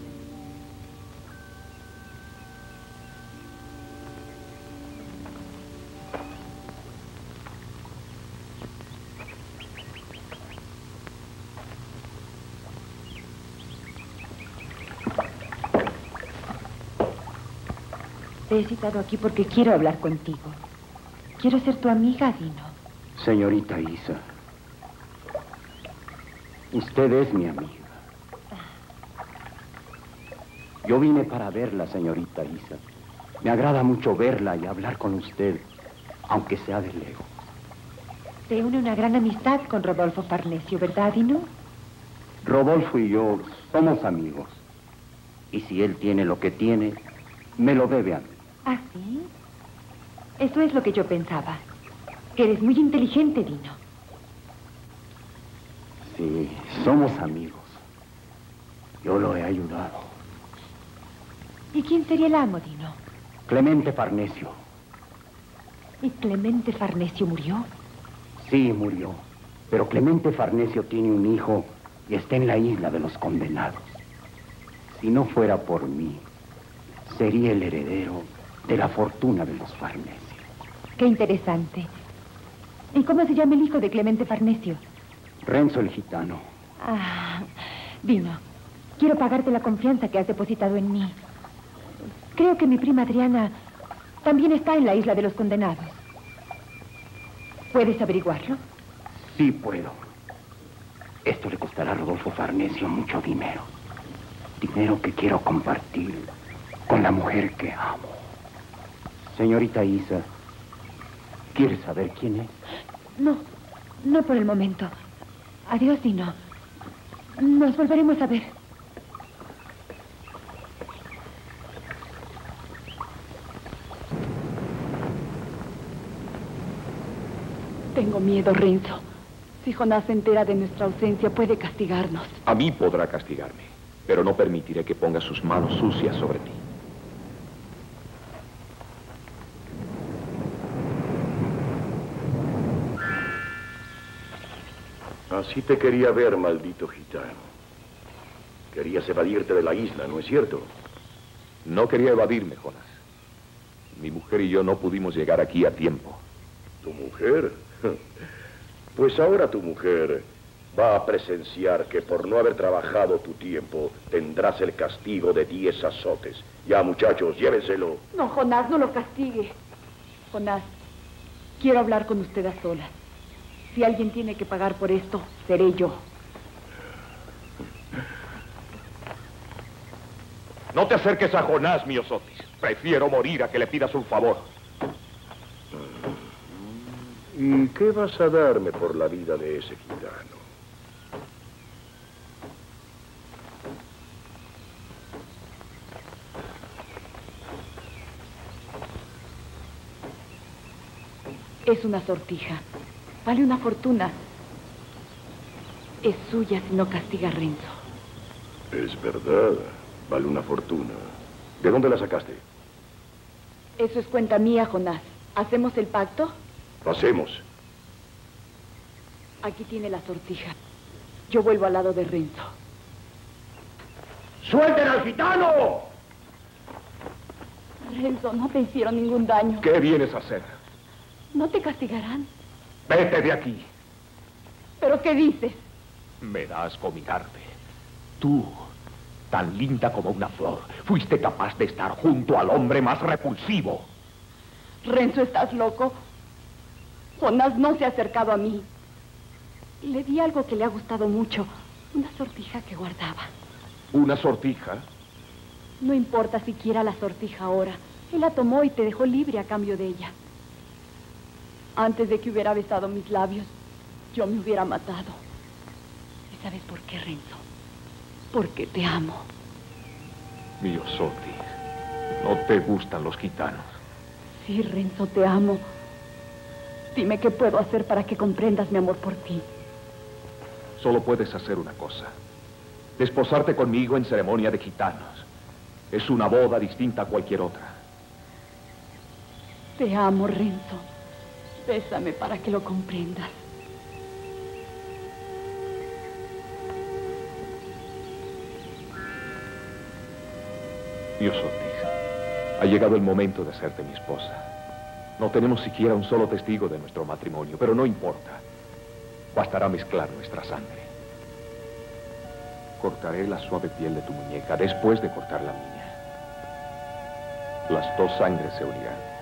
Te he citado aquí porque quiero hablar contigo. Quiero ser tu amiga, Dino. Señorita Isa, usted es mi amiga. Yo vine para verla, señorita Isa. Me agrada mucho verla y hablar con usted, aunque sea de lejos. Te une una gran amistad con Rodolfo Farnesio, ¿verdad, Dino? Rodolfo y yo somos amigos. Y si él tiene lo que tiene, me lo debe a mí. ¿Ah, sí? Eso es lo que yo pensaba. Que eres muy inteligente, Dino. Sí, somos amigos. Yo lo he ayudado. ¿Y quién sería el amo, Dino? Clemente Farnesio. ¿Y Clemente Farnesio murió? Sí, murió. Pero Clemente Farnesio tiene un hijo y está en la isla de los condenados. Si no fuera por mí, sería el heredero de la fortuna de los Farnesio. Qué interesante. ¿Y cómo se llama el hijo de Clemente Farnesio? Renzo el gitano. Ah, Dino, quiero pagarte la confianza que has depositado en mí. Creo que mi prima Adriana también está en la isla de los condenados. ¿Puedes averiguarlo? Sí puedo. Esto le costará a Rodolfo Farnesio mucho dinero. Dinero que quiero compartir con la mujer que amo. Señorita Isa, ¿quiere saber quién es? No, no por el momento. Adiós, Dino. Nos volveremos a ver. Tengo miedo, Renzo. Si Jonás se entera de nuestra ausencia, puede castigarnos. A mí podrá castigarme, pero no permitiré que ponga sus manos sucias sobre ti. Así te quería ver, maldito gitano. Querías evadirte de la isla, ¿no es cierto? No quería evadirme, Jonas. Mi mujer y yo no pudimos llegar aquí a tiempo. ¿Tu mujer? Pues ahora tu mujer va a presenciar que por no haber trabajado tu tiempo tendrás el castigo de diez azotes. Ya, muchachos, llévenselo. No, Jonás, no lo castigue. Jonás, quiero hablar con usted a solas. Si alguien tiene que pagar por esto, seré yo. No te acerques a Jonás, Miosotis. Prefiero morir a que le pidas un favor. ¿Y qué vas a darme por la vida de ese gitano? Es una sortija. Vale una fortuna. Es suya si no castiga a Renzo. Es verdad. Vale una fortuna. ¿De dónde la sacaste? Eso es cuenta mía, Jonás. ¿Hacemos el pacto? Hacemos. Aquí tiene la sortija. Yo vuelvo al lado de Renzo. ¡Suelten al gitano! Renzo, no te hicieron ningún daño. ¿Qué vienes a hacer? No te castigarán. Vete de aquí. ¿Pero qué dices? Me da asco mirarte. Tú, tan linda como una flor, fuiste capaz de estar junto al hombre más repulsivo. Renzo, ¿estás loco? Jonás no se ha acercado a mí. Le di algo que le ha gustado mucho. Una sortija que guardaba. ¿Una sortija? No importa siquiera la sortija ahora. Él la tomó y te dejó libre a cambio de ella. Antes de que hubiera besado mis labios, yo me hubiera matado. ¿Y sabes por qué, Renzo? Porque te amo. Mío Soti, no te gustan los gitanos. Sí, Renzo, te amo. Dime qué puedo hacer para que comprendas mi amor por ti. Solo puedes hacer una cosa. Desposarte conmigo en ceremonia de gitanos. Es una boda distinta a cualquier otra. Te amo, Renzo. Bésame para que lo comprendas. Dios Otis, ha llegado el momento de hacerte mi esposa. No tenemos siquiera un solo testigo de nuestro matrimonio, pero no importa. Bastará mezclar nuestra sangre. Cortaré la suave piel de tu muñeca después de cortar la mía. Las dos sangres se unirán.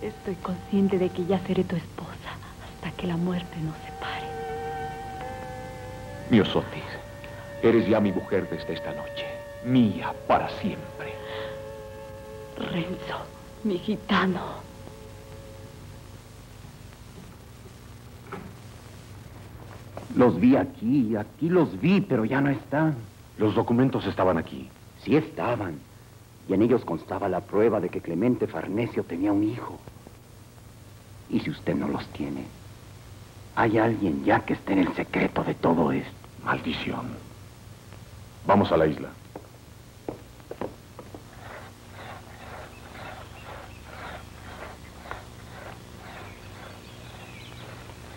Estoy consciente de que ya seré tu esposa hasta que la muerte nos separe. Miosotis, eres ya mi mujer desde esta noche. Mía para siempre. Renzo, mi gitano. Los vi aquí, aquí los vi, pero ya no están. Los documentos estaban aquí. Sí estaban. Y en ellos constaba la prueba de que Clemente Farnesio tenía un hijo. Y si usted no los tiene, hay alguien ya que esté en el secreto de todo esto. Maldición. Vamos a la isla.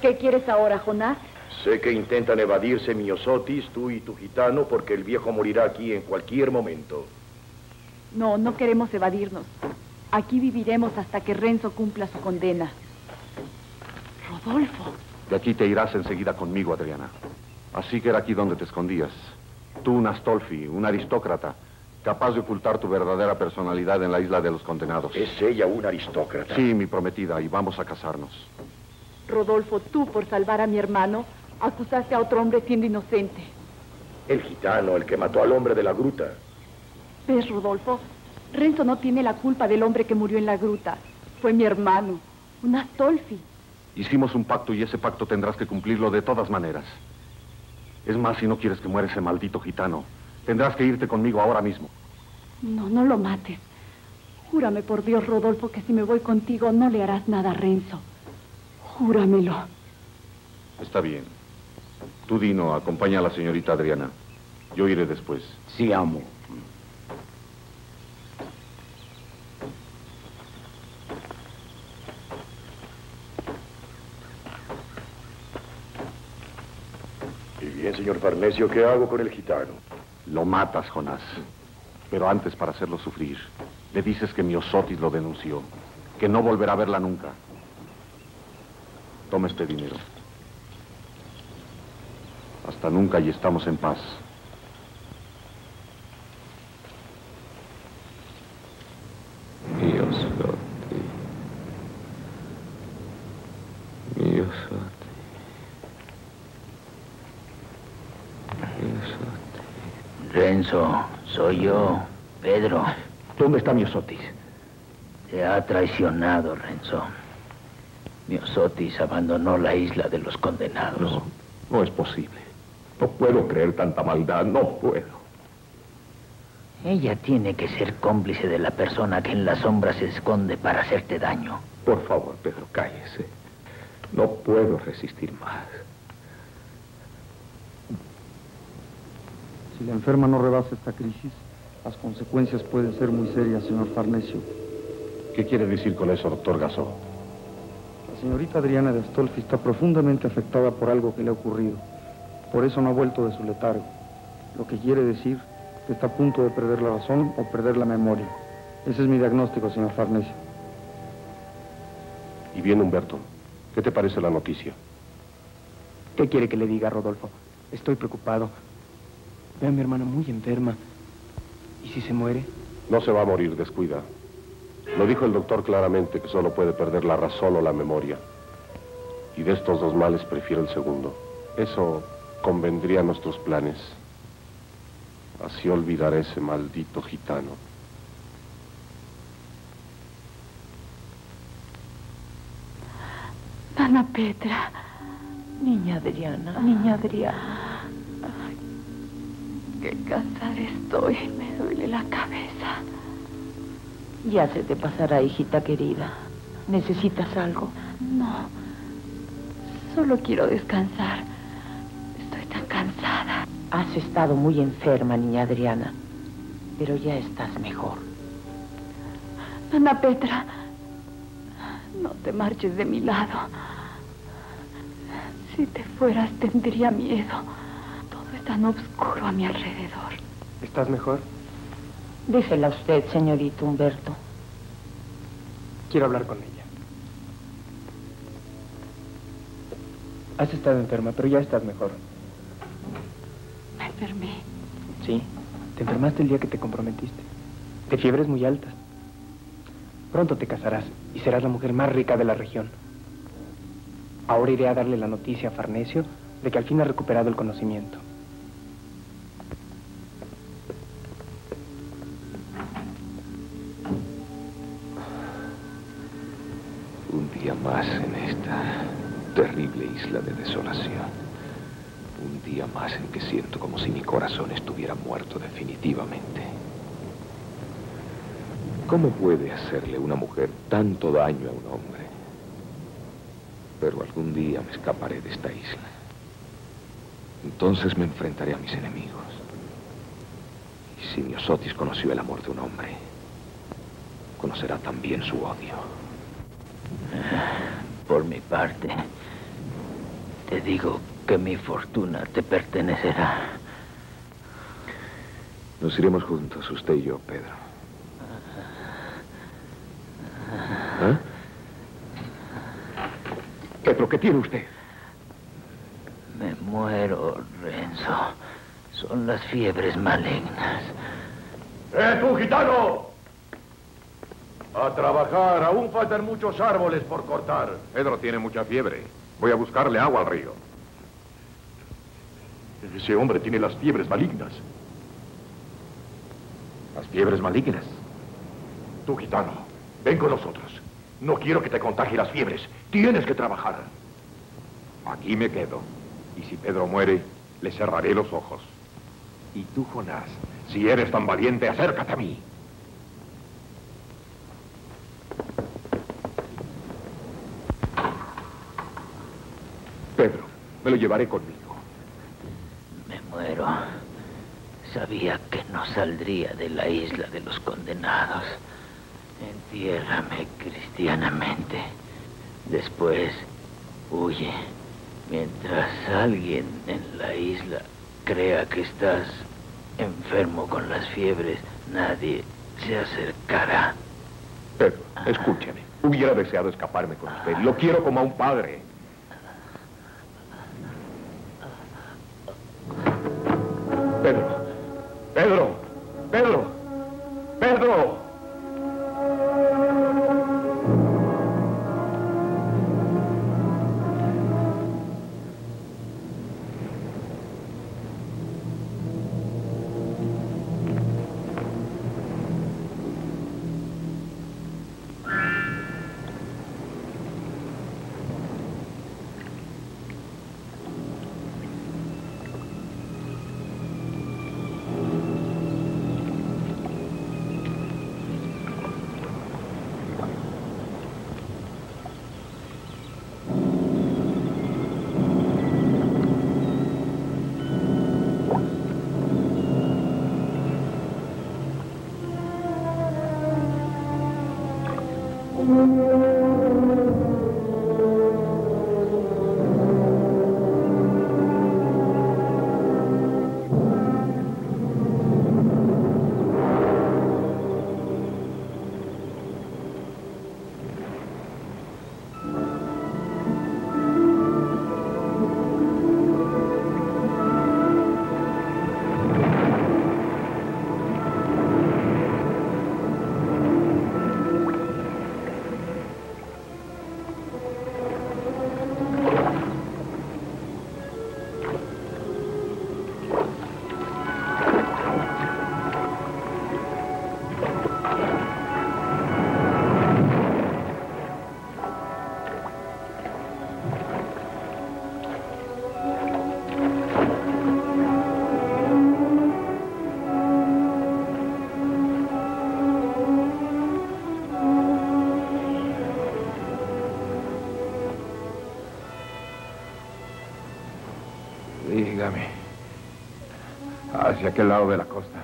¿Qué quieres ahora, Jonás? Sé que intentan evadirse Miosotis, tú y tu gitano, porque el viejo morirá aquí en cualquier momento. No, no queremos evadirnos. Aquí viviremos hasta que Renzo cumpla su condena. Rodolfo. De aquí te irás enseguida conmigo, Adriana. Así que era aquí donde te escondías. Tú, un Astolfi, un aristócrata, capaz de ocultar tu verdadera personalidad en la isla de los condenados. ¿Es ella una aristócrata? Sí, mi prometida, y vamos a casarnos. Rodolfo, tú, por salvar a mi hermano, Acusaste a otro hombre siendo inocente. El gitano, el que mató al hombre de la gruta. ¿Ves, Rodolfo? Renzo no tiene la culpa del hombre que murió en la gruta. Fue mi hermano, un Astolfi. Hicimos un pacto y ese pacto tendrás que cumplirlo de todas maneras. Es más, si no quieres que muera ese maldito gitano, tendrás que irte conmigo ahora mismo. No, no lo mates. Júrame por Dios, Rodolfo, que si me voy contigo no le harás nada a Renzo. Júramelo. Está bien. Tú, Dino, acompaña a la señorita Adriana. Yo iré después. Sí, amo. Y bien, señor Farnesio, ¿qué hago con el gitano? Lo matas, Jonás. Pero antes, para hacerlo sufrir, le dices que Miosotis lo denunció, que no volverá a verla nunca. Toma este dinero. Hasta nunca y estamos en paz. Miosotti. Miosotti. Miosotti. Renzo, soy yo, Pedro. ¿Dónde está Miosotis? Te ha traicionado, Renzo. Miosotis abandonó la isla de los condenados. No, no es posible. No puedo creer tanta maldad, no puedo. Ella tiene que ser cómplice de la persona que en la sombra se esconde para hacerte daño. Por favor, Pedro, cállese. No puedo resistir más. Si la enferma no rebasa esta crisis, las consecuencias pueden ser muy serias, señor Farnesio. ¿Qué quiere decir con eso, doctor Gasó? La señorita Adriana de Astolfi está profundamente afectada por algo que le ha ocurrido. Por eso no ha vuelto de su letargo. Lo que quiere decir que está a punto de perder la razón o perder la memoria. Ese es mi diagnóstico, señor Farnesio. Y bien, Humberto, ¿qué te parece la noticia? ¿Qué quiere que le diga, Rodolfo? Estoy preocupado. Veo a mi hermana muy enferma. ¿Y si se muere? No se va a morir, descuida. Lo dijo el doctor claramente que solo puede perder la razón o la memoria. Y de estos dos males prefiero el segundo. Eso convendría a nuestros planes. Así olvidaré ese maldito gitano. Ana Petra. Niña Adriana, niña Adriana. Ay, qué cansada estoy. Me duele la cabeza. Ya se te pasará, hijita querida. ¿Necesitas algo? No. Solo quiero descansar. Estoy tan cansada. Has estado muy enferma, niña Adriana, pero ya estás mejor. Ana Petra, no te marches de mi lado. Si te fueras, tendría miedo. Todo es tan oscuro a mi alrededor. ¿Estás mejor? Déjela usted, señorito Humberto. Quiero hablar con ella. Has estado enferma, pero ya estás mejor. Me enfermé. Sí, te enfermaste el día que te comprometiste. De fiebres muy altas. Pronto te casarás y serás la mujer más rica de la región. Ahora iré a darle la noticia a Farnesio de que al fin ha recuperado el conocimiento. Día más en esta terrible isla de desolación. Un día más en que siento como si mi corazón estuviera muerto definitivamente. ¿Cómo puede hacerle una mujer tanto daño a un hombre? Pero algún día me escaparé de esta isla. Entonces me enfrentaré a mis enemigos. Y si Miosotis conoció el amor de un hombre, conocerá también su odio. Por mi parte, te digo que mi fortuna te pertenecerá. Nos iremos juntos, usted y yo, Pedro. ¿Eh? Pedro, ¿qué tiene usted? Me muero, Renzo. Son las fiebres malignas. ¡Eh, tú, gitano! A trabajar, aún faltan muchos árboles por cortar. Pedro tiene mucha fiebre. Voy a buscarle agua al río. Ese hombre tiene las fiebres malignas. Las fiebres malignas. Tú, gitano, ven con nosotros. No quiero que te contagie las fiebres. Tienes que trabajar. Aquí me quedo. Y si Pedro muere, le cerraré los ojos. Y tú, Jonás, si eres tan valiente, acércate a mí. Pedro, me lo llevaré conmigo. Me muero. Sabía que no saldría de la isla de los condenados. Entiérrame cristianamente. Después, huye. Mientras alguien en la isla crea que estás enfermo con las fiebres, nadie se acercará. Pedro, escúcheme. Hubiera deseado escaparme con usted. Lo quiero como a un padre. Hacia aquel lado de la costa.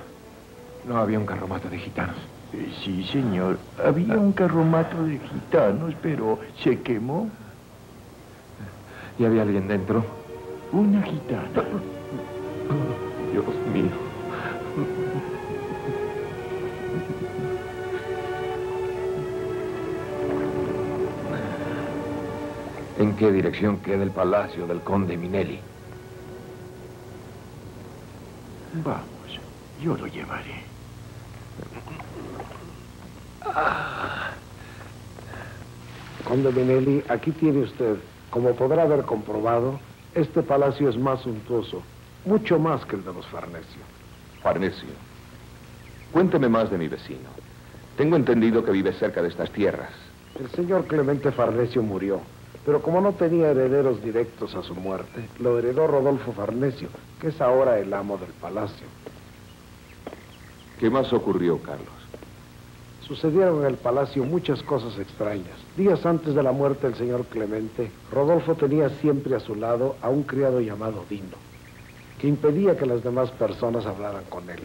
No había un carromato de gitanos. Eh, Sí, señor. Había un carromato de gitanos, pero se quemó. ¿Y había alguien dentro? Una gitana. Dios mío. ¿En qué dirección queda el palacio del conde Minelli? Vamos, yo lo llevaré. Conde Minelli, aquí tiene usted. Como podrá haber comprobado, este palacio es más suntuoso, mucho más que el de los Farnesio. Farnesio. Cuénteme más de mi vecino. Tengo entendido que vive cerca de estas tierras. El señor Clemente Farnesio murió, pero como no tenía herederos directos a su muerte, lo heredó Rodolfo Farnesio, que es ahora el amo del palacio. ¿Qué más ocurrió, Carlos? Sucedieron en el palacio muchas cosas extrañas. Días antes de la muerte del señor Clemente, Rodolfo tenía siempre a su lado a un criado llamado Dino, que impedía que las demás personas hablaran con él.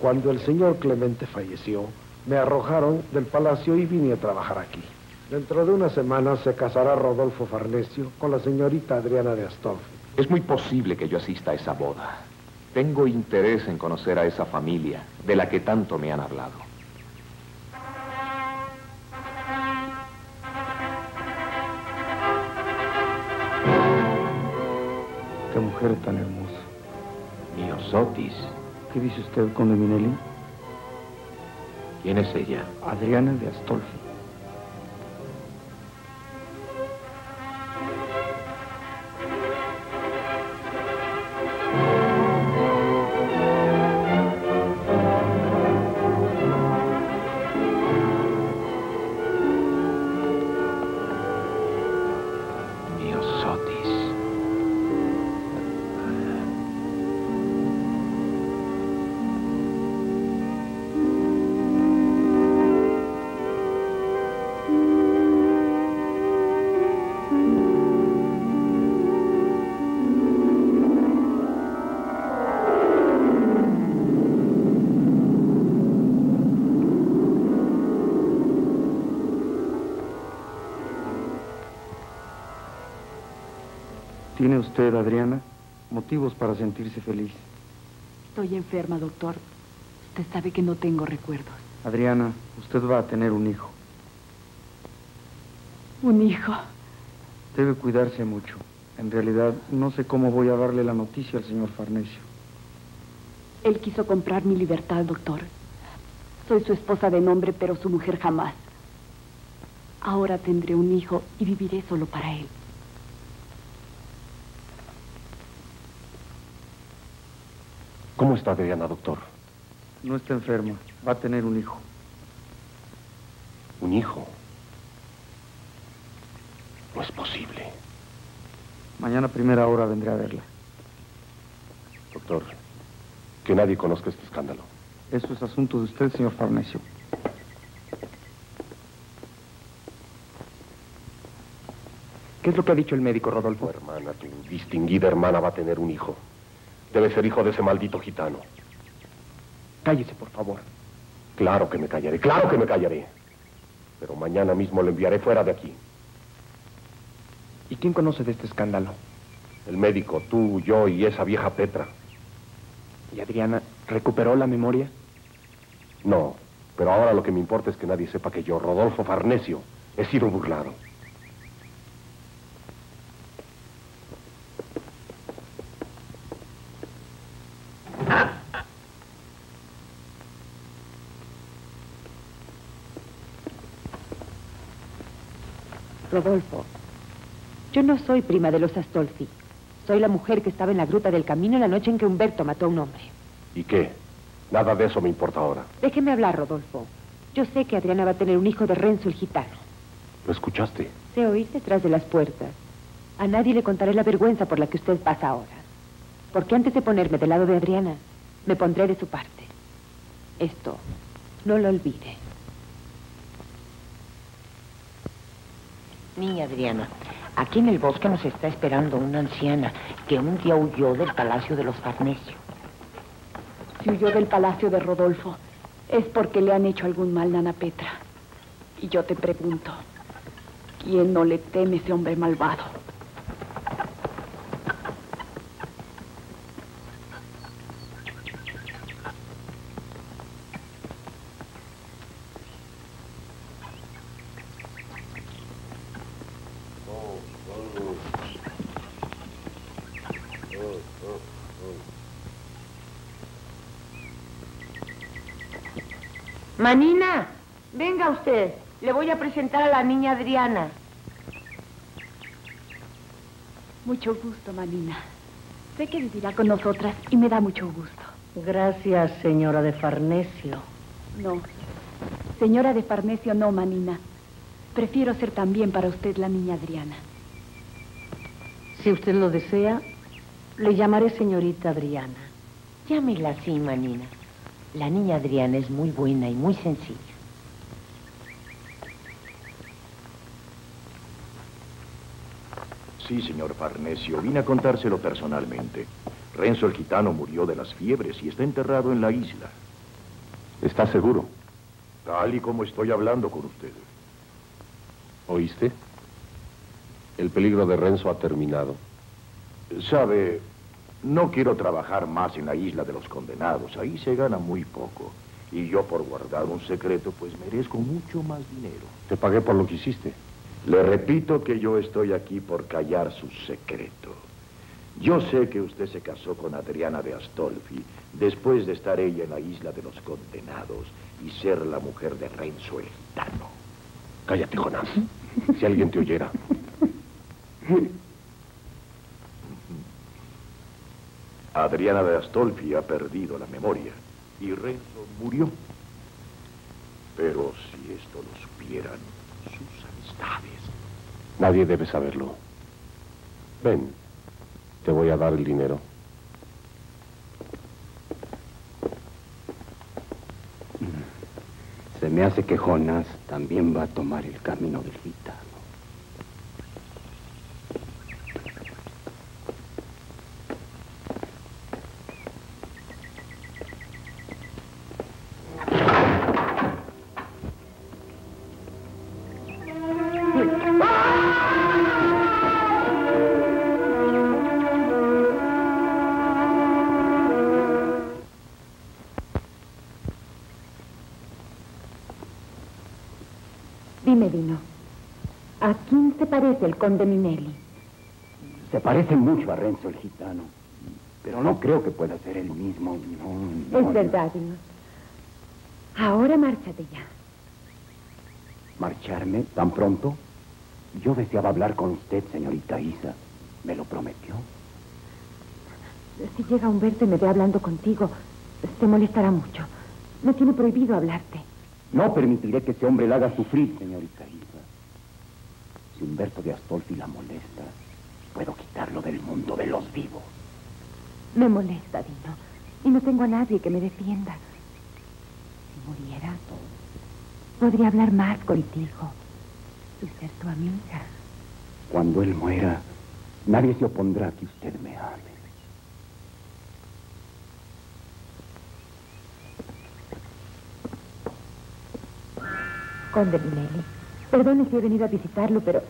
Cuando el señor Clemente falleció, me arrojaron del palacio y vine a trabajar aquí. Dentro de una semana se casará Rodolfo Farnesio con la señorita Adriana de Astolfi. Es muy posible que yo asista a esa boda. Tengo interés en conocer a esa familia de la que tanto me han hablado. Qué mujer tan hermosa. Miosotis. ¿Qué dice usted, conde Minelli? ¿Quién es ella? Adriana de Astolfi. Motivos para sentirse feliz. Estoy enferma, doctor. Usted sabe que no tengo recuerdos. Adriana, usted va a tener un hijo. Un hijo. Debe cuidarse mucho. En realidad, no sé cómo voy a darle la noticia al señor Farnesio. Él quiso comprar mi libertad, doctor. Soy su esposa de nombre, pero su mujer jamás. Ahora tendré un hijo y viviré solo para él. ¿Cómo está Adriana, doctor? No está enferma. Va a tener un hijo. ¿Un hijo? No es posible. Mañana a primera hora vendré a verla. Doctor, que nadie conozca este escándalo. Eso es asunto de usted, señor Farnesio. ¿Qué es lo que ha dicho el médico, Rodolfo? Tu hermana, tu distinguida hermana va a tener un hijo. Debe ser hijo de ese maldito gitano. Cállese, por favor. Claro que me callaré, claro que me callaré. Pero mañana mismo lo enviaré fuera de aquí. ¿Y quién conoce de este escándalo? El médico, tú, yo y esa vieja Petra. ¿Y Adriana recuperó la memoria? No, pero ahora lo que me importa es que nadie sepa que yo, Rodolfo Farnesio, he sido burlado. Rodolfo, yo no soy prima de los Astolfi. Soy la mujer que estaba en la gruta del camino la noche en que Humberto mató a un hombre. ¿Y qué? Nada de eso me importa ahora. Déjeme hablar, Rodolfo. Yo sé que Adriana va a tener un hijo de Renzo el gitano. ¿Lo escuchaste? Sé oír detrás de las puertas. A nadie le contaré la vergüenza por la que usted pasa ahora. Porque antes de ponerme del lado de Adriana, me pondré de su parte. Esto, no lo olvide. Niña Adriana, aquí en el bosque nos está esperando una anciana que un día huyó del palacio de los Farnesio. Si huyó del palacio de Rodolfo, es porque le han hecho algún mal, Nana Petra. Y yo te pregunto, ¿quién no le teme ese hombre malvado? Manina, venga usted. Le voy a presentar a la niña Adriana. Mucho gusto, Manina. Sé que vivirá con nosotras y me da mucho gusto. Gracias, señora de Farnesio. No. Señora de Farnesio, no, Manina. Prefiero ser también para usted la niña Adriana. Si usted lo desea, le llamaré señorita Adriana. Llámela así, Manina. La niña Adriana es muy buena y muy sencilla. Sí, señor Farnesio, vine a contárselo personalmente. Renzo el gitano murió de las fiebres y está enterrado en la isla. ¿Estás seguro? Tal y como estoy hablando con usted. ¿Oíste? El peligro de Renzo ha terminado. Sabe, no quiero trabajar más en la isla de los condenados. Ahí se gana muy poco. Y yo por guardar un secreto, pues merezco mucho más dinero. Te pagué por lo que hiciste. Le repito que yo estoy aquí por callar su secreto. Yo sé que usted se casó con Adriana de Astolfi después de estar ella en la isla de los condenados y ser la mujer de Renzo el gitano. Cállate, Jonás. Si alguien te oyera. Adriana de Astolfi ha perdido la memoria y Renzo murió. Pero si esto lo supieran sus amistades. Nadie debe saberlo. Ven, te voy a dar el dinero. Se me hace que Jonas también va a tomar el camino del gitano. Conde Minelli? Se parece mucho a Renzo el gitano, pero no creo que pueda ser el mismo. No, es verdad, Dino. Ahora márchate ya. ¿Marcharme tan pronto? Yo deseaba hablar con usted, señorita Isa. ¿Me lo prometió? Si llega Humberto y me ve hablando contigo, se molestará mucho. No tiene prohibido hablarte. No permitiré que ese hombre la haga sufrir, señorita Isa. Si Humberto de Astolfi la molesta, puedo quitarlo del mundo de los vivos. Me molesta, Dino. Y no tengo a nadie que me defienda. Si muriera, podría hablar más contigo y ser tu amiga. Cuando él muera, nadie se opondrá a que usted me ame. Conde Minelli, perdone si he venido a visitarlo, pero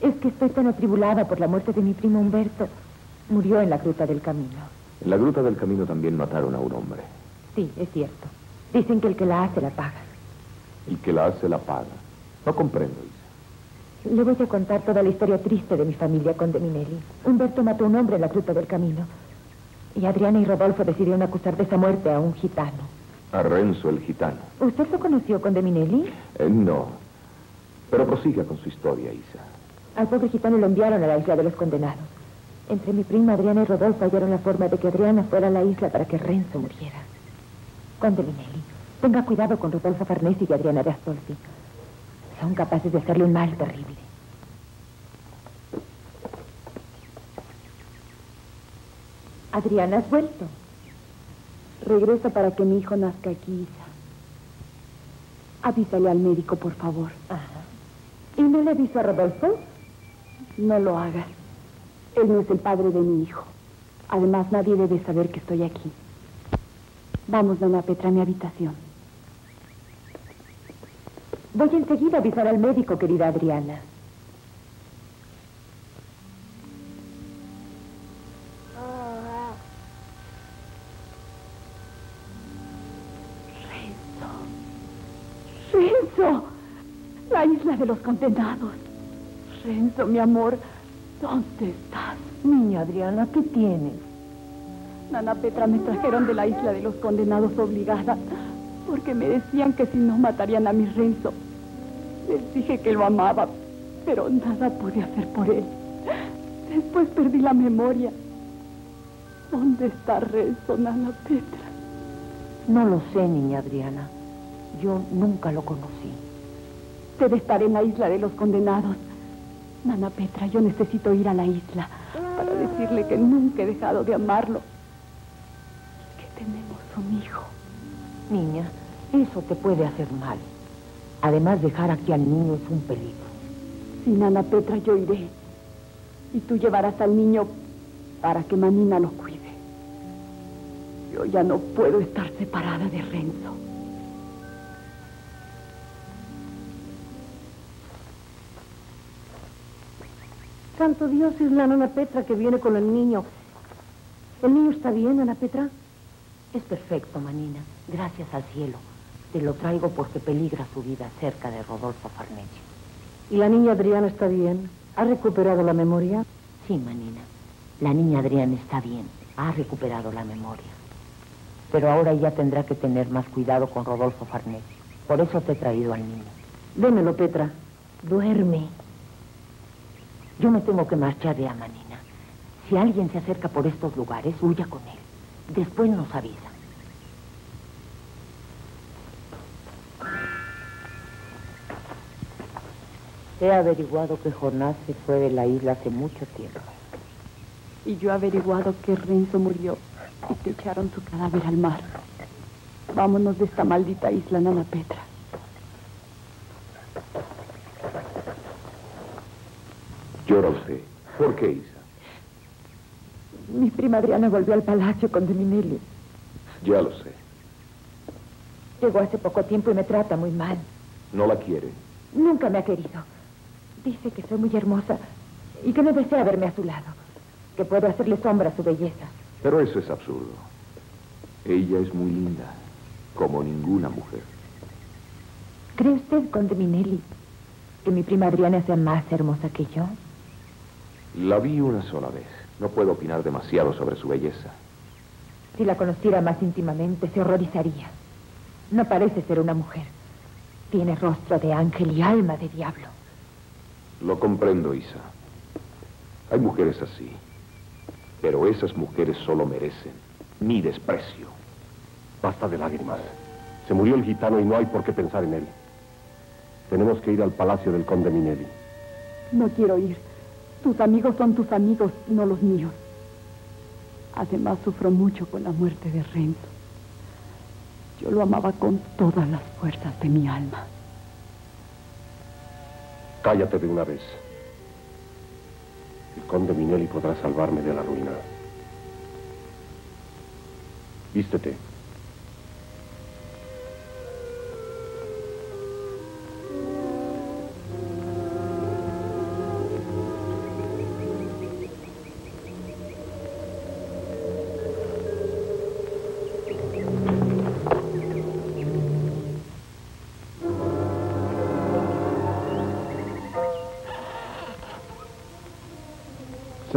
es que estoy tan atribulada por la muerte de mi primo Humberto. Murió en la Gruta del Camino. En la Gruta del Camino también mataron a un hombre. Sí, es cierto. Dicen que el que la hace la paga. El que la hace la paga. No comprendo, Isa. Le voy a contar toda la historia triste de mi familia, Conde Minelli. Humberto mató a un hombre en la Gruta del Camino. Y Adriana y Rodolfo decidieron acusar de esa muerte a un gitano. A Renzo el gitano. ¿Usted lo conoció, Conde Minelli? Eh, no. Pero prosiga con su historia, Isa. Al pobre gitano lo enviaron a la isla de los condenados. Entre mi prima Adriana y Rodolfo hallaron la forma de que Adriana fuera a la isla para que Renzo muriera. Conde Minelli, tenga cuidado con Rodolfo Farnesi y Adriana de Astolfi. Son capaces de hacerle un mal terrible. Adriana, ¿has vuelto? Regreso para que mi hijo nazca aquí, Isa. Avísale al médico, por favor. Ajá. ¿Y no le aviso a Rodolfo? No lo hagas. Él no es el padre de mi hijo. Además, nadie debe saber que estoy aquí. Vamos, dona Petra, a mi habitación. Voy enseguida a avisar al médico, querida Adriana. De los condenados. Renzo, mi amor, ¿dónde estás? Niña Adriana, ¿qué tienes? Nana Petra me trajeron de la isla de los condenados obligada, porque me decían que si no matarían a mi Renzo. Les dije que lo amaba, pero nada pude hacer por él. Después perdí la memoria. ¿Dónde está Renzo, Nana Petra? No lo sé, niña Adriana. Yo nunca lo conocí. Debe estar en la isla de los condenados. Nana Petra, yo necesito ir a la isla para decirle que nunca he dejado de amarlo. Que tenemos un hijo. Niña, eso te puede hacer mal. Además, dejar aquí al niño es un peligro. Sí, Nana Petra, yo iré. Y tú llevarás al niño para que Manina lo cuide. Yo ya no puedo estar separada de Renzo. Santo Dios, es la nana Petra que viene con el niño. ¿El niño está bien, Ana Petra? Es perfecto, Manina. Gracias al cielo. Te lo traigo porque peligra su vida cerca de Rodolfo Farnese. ¿Y la niña Adriana está bien? ¿Ha recuperado la memoria? Sí, Manina. La niña Adriana está bien. Ha recuperado la memoria. Pero ahora ella tendrá que tener más cuidado con Rodolfo Farnese. Por eso te he traído al niño. Démelo, Petra. Duerme. Yo me tengo que marchar de Amanina. Si alguien se acerca por estos lugares, huya con él. Después nos avisa. He averiguado que Jonás se fue de la isla hace mucho tiempo. Y yo he averiguado que Renzo murió y que echaron su cadáver al mar. Vámonos de esta maldita isla, Nana Petra. Llora usted. ¿Por qué, Isa? Mi prima Adriana volvió al palacio con De Minelli. Ya lo sé. Llegó hace poco tiempo y me trata muy mal. ¿No la quiere? Nunca me ha querido. Dice que soy muy hermosa y que no desea verme a su lado. Que puedo hacerle sombra a su belleza. Pero eso es absurdo. Ella es muy linda, como ninguna mujer. ¿Cree usted, Conde Minelli, que mi prima Adriana sea más hermosa que yo? La vi una sola vez. No puedo opinar demasiado sobre su belleza. Si la conociera más íntimamente, se horrorizaría. No parece ser una mujer. Tiene rostro de ángel y alma de diablo. Lo comprendo, Isa. Hay mujeres así. Pero esas mujeres solo merecen mi desprecio. Basta de lágrimas. Se murió el gitano y no hay por qué pensar en él. Tenemos que ir al palacio del conde Minelli. No quiero ir. Tus amigos son tus amigos, no los míos. Además, sufro mucho con la muerte de Renzo. Yo lo amaba con todas las fuerzas de mi alma. Cállate de una vez. El conde Minelli podrá salvarme de la ruina. Vístete.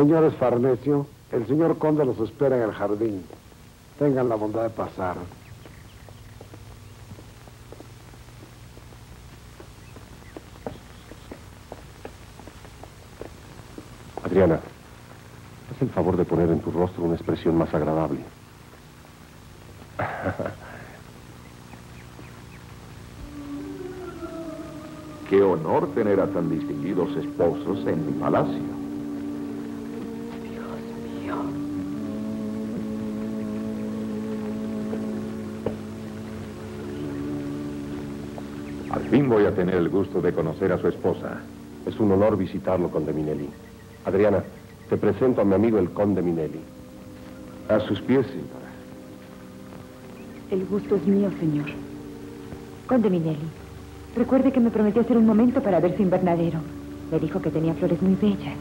Señores Farnesio, el señor conde los espera en el jardín. Tengan la bondad de pasar. Adriana, haz el favor de poner en tu rostro una expresión más agradable. Qué honor tener a tan distinguidos esposos en mi palacio. Fin voy a tener el gusto de conocer a su esposa. Es un honor visitarlo, conde Minelli. Adriana, te presento a mi amigo el conde Minelli. A sus pies, señora. El gusto es mío, señor. Conde Minelli, recuerde que me prometió hacer un momento para ver su invernadero. Me dijo que tenía flores muy bellas.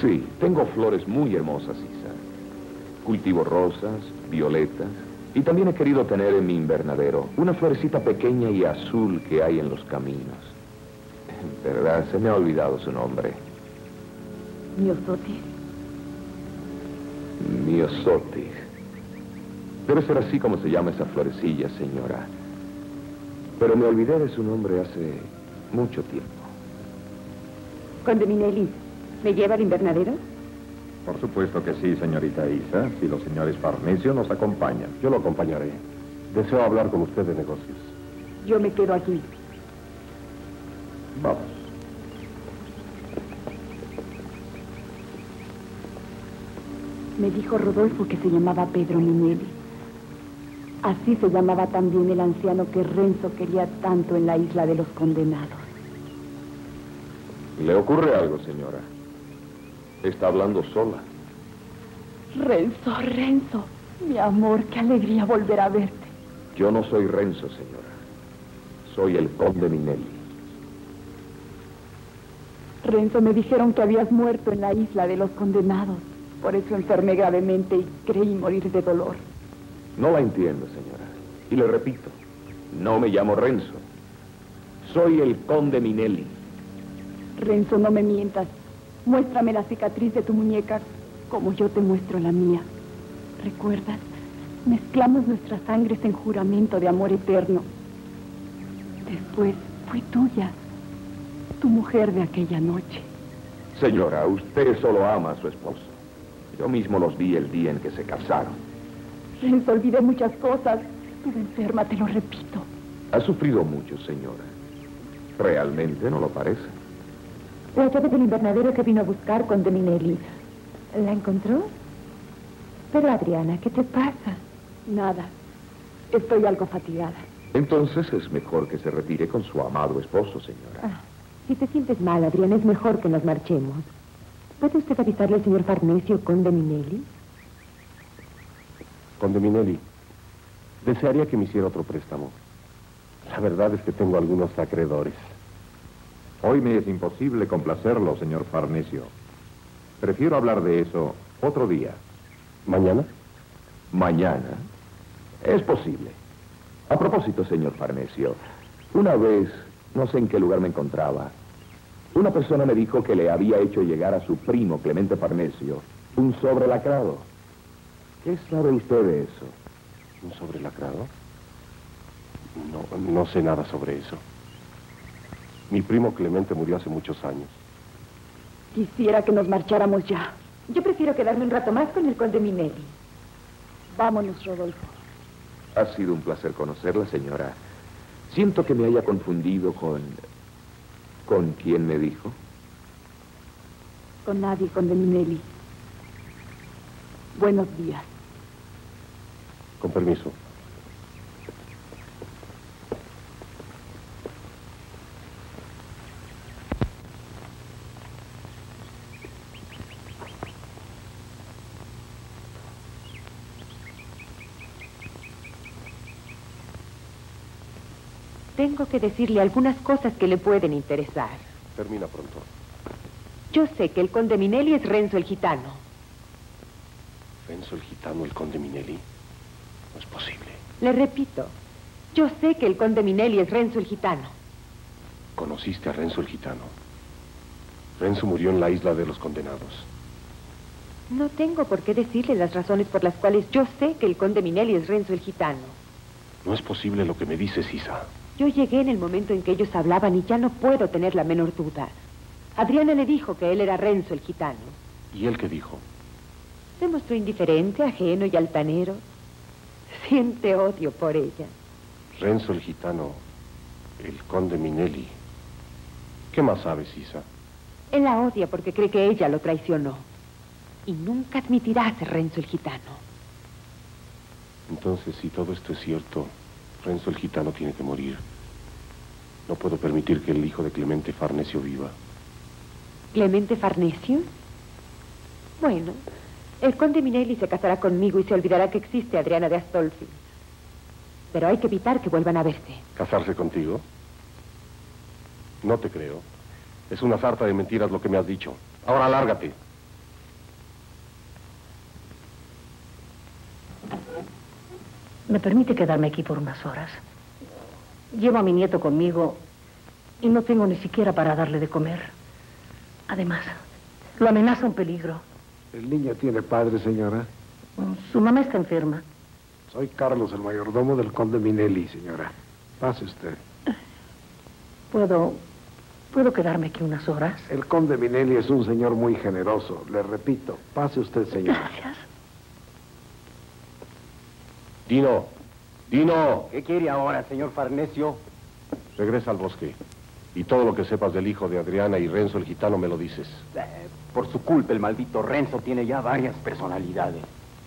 Sí, tengo flores muy hermosas, Isa. Cultivo rosas, violetas, y también he querido tener en mi invernadero una florecita pequeña y azul que hay en los caminos. ¿Verdad? Se me ha olvidado su nombre. Miosotis. Miosotis. Debe ser así como se llama esa florecilla, señora. Pero me olvidé de su nombre hace mucho tiempo. Conde Minelli, ¿me lleva al invernadero? Por supuesto que sí, señorita Isa, si los señores Farnesio nos acompañan. Yo lo acompañaré. Deseo hablar con usted de negocios. Yo me quedo aquí. Vamos. Me dijo Rodolfo que se llamaba Pedro Minelli. Así se llamaba también el anciano que Renzo quería tanto en la isla de los condenados. ¿Le ocurre algo, señora? Está hablando sola. Renzo, Renzo, mi amor, qué alegría volver a verte. Yo no soy Renzo, señora. Soy el conde Minelli. Renzo, me dijeron que habías muerto en la isla de los condenados. Por eso enfermé gravemente y creí morir de dolor. No la entiendo, señora. Y le repito, no me llamo Renzo. Soy el conde Minelli. Renzo, no me mientas. Muéstrame la cicatriz de tu muñeca como yo te muestro la mía. ¿Recuerdas? Mezclamos nuestras sangres en juramento de amor eterno. Después fui tuya, tu mujer de aquella noche. Señora, usted solo ama a su esposo. Yo mismo los vi el día en que se casaron. Renzo, olvidé muchas cosas. Estuve enferma, te lo repito. Ha sufrido mucho, señora. Realmente no lo parece. La llave del invernadero que vino a buscar con De Minelli. ¿La encontró? Pero Adriana, ¿qué te pasa? Nada. Estoy algo fatigada. Entonces es mejor que se retire con su amado esposo, señora. Ah, si te sientes mal, Adriana, es mejor que nos marchemos. ¿Puede usted avisarle al señor Farnesio con De Minelli? Conde Minelli, desearía que me hiciera otro préstamo. La verdad es que tengo algunos acreedores. Hoy me es imposible complacerlo, señor Farnesio. Prefiero hablar de eso otro día. ¿Mañana? Mañana. Es posible. A propósito, señor Farnesio, una vez, no sé en qué lugar me encontraba, Una persona me dijo que le había hecho llegar a su primo, Clemente Farnesio, un sobre lacrado. ¿Qué sabe usted de eso? ¿Un sobre lacrado? No, no sé nada sobre eso. Mi primo Clemente murió hace muchos años. Quisiera que nos marcháramos ya. Yo prefiero quedarme un rato más con el conde Minelli. Vámonos, Rodolfo. Ha sido un placer conocerla, señora. Siento que me haya confundido con... ¿Con quién me dijo? Con nadie, conde Minelli. Buenos días. Con permiso. Tengo que decirle algunas cosas que le pueden interesar. Termina pronto. Yo sé que el conde Minelli es Renzo el gitano. ¿Renzo el gitano, el conde Minelli? No es posible. Le repito, yo sé que el conde Minelli es Renzo el gitano. ¿Conociste a Renzo el gitano? Renzo murió en la isla de los condenados. No tengo por qué decirle las razones por las cuales yo sé que el conde Minelli es Renzo el gitano. No es posible lo que me dices, Isa. Yo llegué en el momento en que ellos hablaban y ya no puedo tener la menor duda. Adriana le dijo que él era Renzo el gitano. ¿Y él qué dijo? Se mostró indiferente, ajeno y altanero. Siente odio por ella. Renzo el gitano, el conde Minelli. ¿Qué más sabes, Isa? Él la odia porque cree que ella lo traicionó. Y nunca admitirá ser Renzo el gitano. Entonces, si todo esto es cierto, Renzo el gitano tiene que morir. No puedo permitir que el hijo de Clemente Farnesio viva. ¿Clemente Farnesio? Bueno, el conde Minelli se casará conmigo y se olvidará que existe Adriana de Astolfi. Pero hay que evitar que vuelvan a verse. ¿Casarse contigo? No te creo. Es una sarta de mentiras lo que me has dicho. Ahora lárgate. ¿Me permite quedarme aquí por unas horas? Llevo a mi nieto conmigo y no tengo ni siquiera para darle de comer. Además, lo amenaza un peligro. ¿El niño tiene padre, señora? Su mamá está enferma. Soy Carlos, el mayordomo del conde Minelli, señora. Pase usted. ¿Puedo... ¿Puedo quedarme aquí unas horas? El conde Minelli es un señor muy generoso. Le repito, pase usted, señora. Gracias. Dino, Dino. ¿Qué quiere ahora, señor Farnesio? Regresa al bosque. Y todo lo que sepas del hijo de Adriana y Renzo el gitano me lo dices. Eh, por su culpa, el maldito Renzo tiene ya varias personalidades.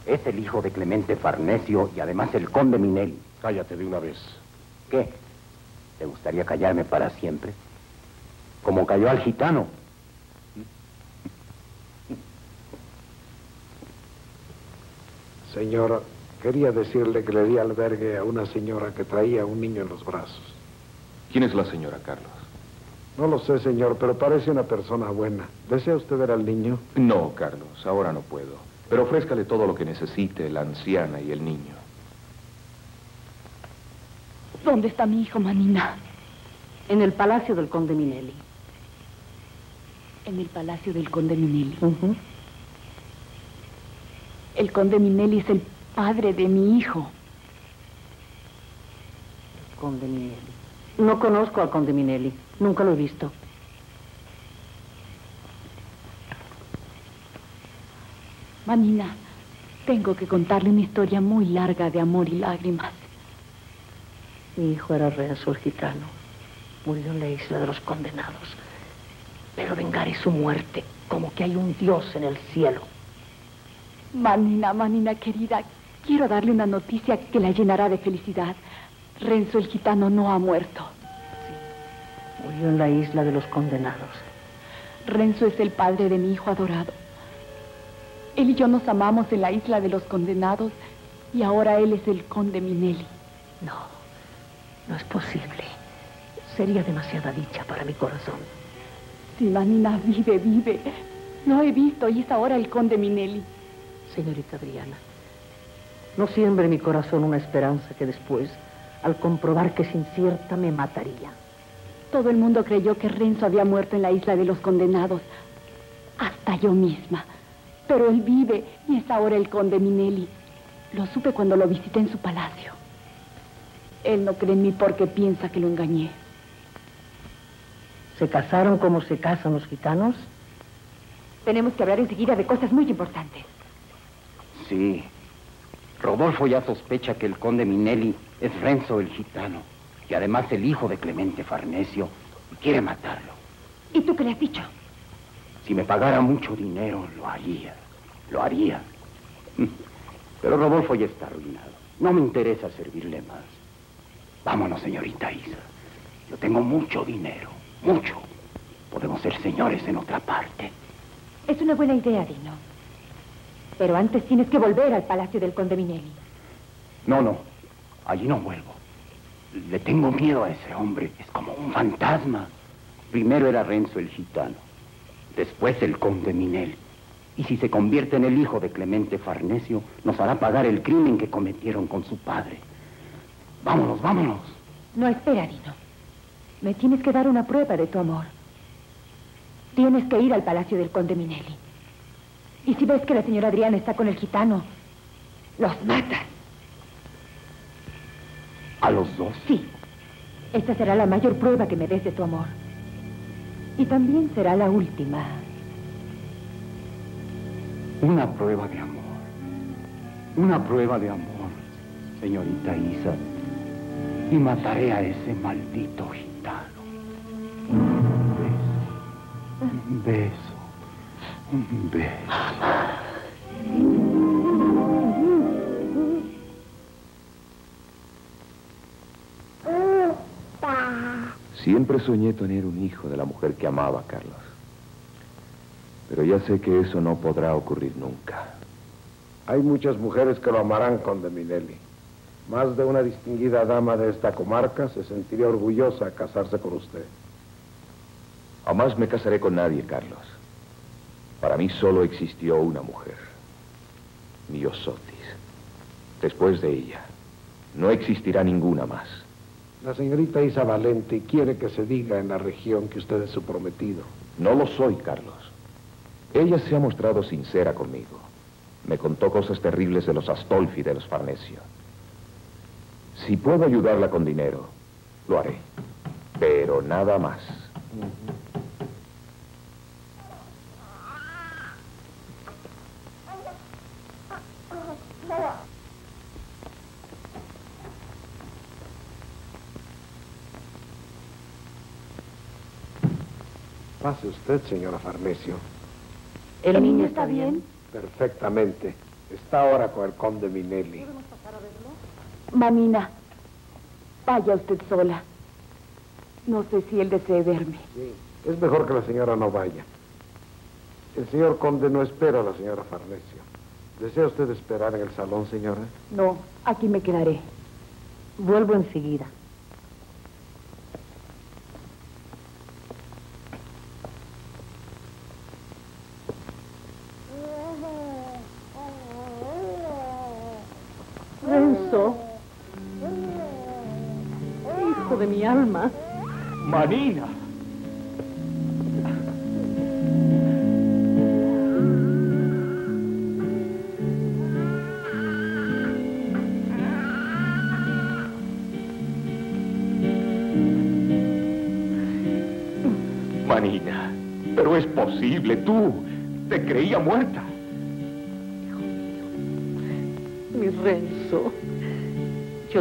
Es el hijo de Clemente Farnesio y además el conde Minelli. Cállate de una vez. ¿Qué? ¿Te gustaría callarme para siempre? Como cayó al gitano. Señor, quería decirle que le di albergue a una señora que traía un niño en los brazos. ¿Quién es la señora, Carlos? No lo sé, señor, pero parece una persona buena. ¿Desea usted ver al niño? No, Carlos, ahora no puedo. Pero ofrézcale todo lo que necesite la anciana y el niño. ¿Dónde está mi hijo, Manina? En el palacio del conde Minelli. En el palacio del conde Minelli. El conde Minelli es el padre de mi hijo. Conde Minelli. No conozco al conde Minelli. Nunca lo he visto. Manina, tengo que contarle una historia muy larga de amor y lágrimas. Mi hijo era Renzo el gitano. Murió en la isla de los condenados. Pero vengaré su muerte, como que hay un Dios en el cielo. Manina, Manina querida, quiero darle una noticia que la llenará de felicidad. Renzo el gitano no ha muerto. Murió en la isla de los condenados. Renzo es el padre de mi hijo adorado. Él y yo nos amamos en la isla de los condenados y ahora él es el conde Minelli. No, no es posible. Sería demasiada dicha para mi corazón. Si Manina vive, vive. Lo he visto y es ahora el conde Minelli. Señorita Adriana, no siembre mi corazón una esperanza que después, al comprobar que es incierta, me mataría. Todo el mundo creyó que Renzo había muerto en la isla de los condenados. Hasta yo misma. Pero él vive y es ahora el conde Minelli. Lo supe cuando lo visité en su palacio. Él no cree en mí porque piensa que lo engañé. ¿Se casaron como se casan los gitanos? Tenemos que hablar enseguida de cosas muy importantes. Sí. Rodolfo ya sospecha que el conde Minelli es Renzo el gitano. Y además el hijo de Clemente Farnesio. Y quiere matarlo. ¿Y tú qué le has dicho? Si me pagara mucho dinero, lo haría. Lo haría. Pero Rodolfo ya está arruinado. No me interesa servirle más. Vámonos, señorita Isa. Yo tengo mucho dinero. Mucho. Podemos ser señores en otra parte. Es una buena idea, Dino. Pero antes tienes que volver al palacio del conde Minelli. No, no. Allí no vuelvo. Le tengo miedo a ese hombre. Es como un fantasma. Primero era Renzo el gitano. Después el conde Minelli. Y si se convierte en el hijo de Clemente Farnesio, nos hará pagar el crimen que cometieron con su padre. Vámonos, vámonos. No, espera, Dino. Me tienes que dar una prueba de tu amor. Tienes que ir al palacio del conde Minelli. Y si ves que la señora Adriana está con el gitano, los matas. ¿A los dos? Sí. Esta será la mayor prueba que me des de tu amor. Y también será la última. Una prueba de amor. Una prueba de amor, señorita Isa. Y mataré a ese maldito gitano. Un beso. Un beso. Siempre soñé tener un hijo de la mujer que amaba, Carlos. Pero ya sé que eso no podrá ocurrir nunca. Hay muchas mujeres que lo amarán, conde Minelli. Más de una distinguida dama de esta comarca se sentiría orgullosa de casarse con usted. Jamás me casaré con nadie, Carlos. Para mí solo existió una mujer, Miosotis. Después de ella, no existirá ninguna más. La señorita Isa Valente quiere que se diga en la región que usted es su prometido. No lo soy, Carlos. Ella se ha mostrado sincera conmigo. Me contó cosas terribles de los Astolfi y de los Farnesio. Si puedo ayudarla con dinero, lo haré. Pero nada más. Pase usted, señora Farnesio. ¿El, niño está bien? Perfectamente. Está ahora con el conde Minelli. Mamina, vaya usted sola. No sé si él desee verme. Sí, es mejor que la señora no vaya. El señor conde no espera a la señora Farnesio. ¿Desea usted esperar en el salón, señora? No, aquí me quedaré. Vuelvo enseguida.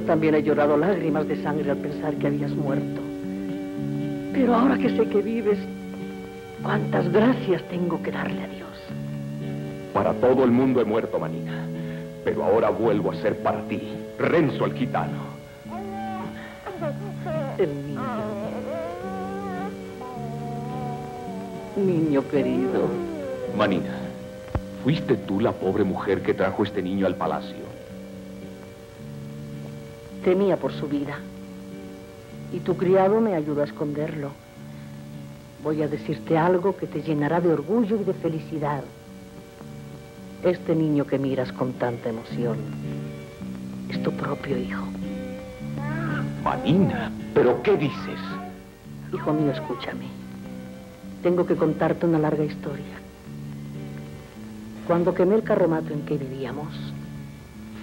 Yo también he llorado lágrimas de sangre al pensar que habías muerto. Pero ahora que sé que vives, cuántas gracias tengo que darle a Dios. Para todo el mundo he muerto, Manina. Pero ahora vuelvo a ser para ti, Renzo el gitano. El niño. Niño querido. Manina, ¿fuiste tú la pobre mujer que trajo este niño al palacio? Temía por su vida. Y tu criado me ayudó a esconderlo. Voy a decirte algo que te llenará de orgullo y de felicidad. Este niño que miras con tanta emoción es tu propio hijo. Manina, ¿pero qué dices? Hijo mío, escúchame. Tengo que contarte una larga historia. Cuando quemé el carromato en que vivíamos,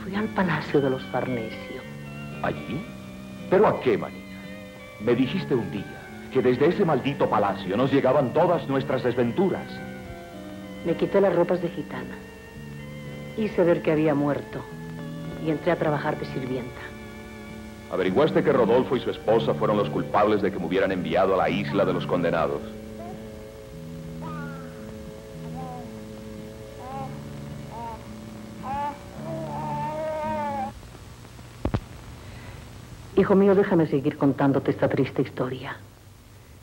fui al palacio de los Farnesio. ¿Allí? ¿Pero a qué, Manina? Me dijiste un día que desde ese maldito palacio nos llegaban todas nuestras desventuras. Me quité las ropas de gitana. Hice ver que había muerto y entré a trabajar de sirvienta. Averiguaste que Rodolfo y su esposa fueron los culpables de que me hubieran enviado a la isla de los condenados. Hijo mío, déjame seguir contándote esta triste historia.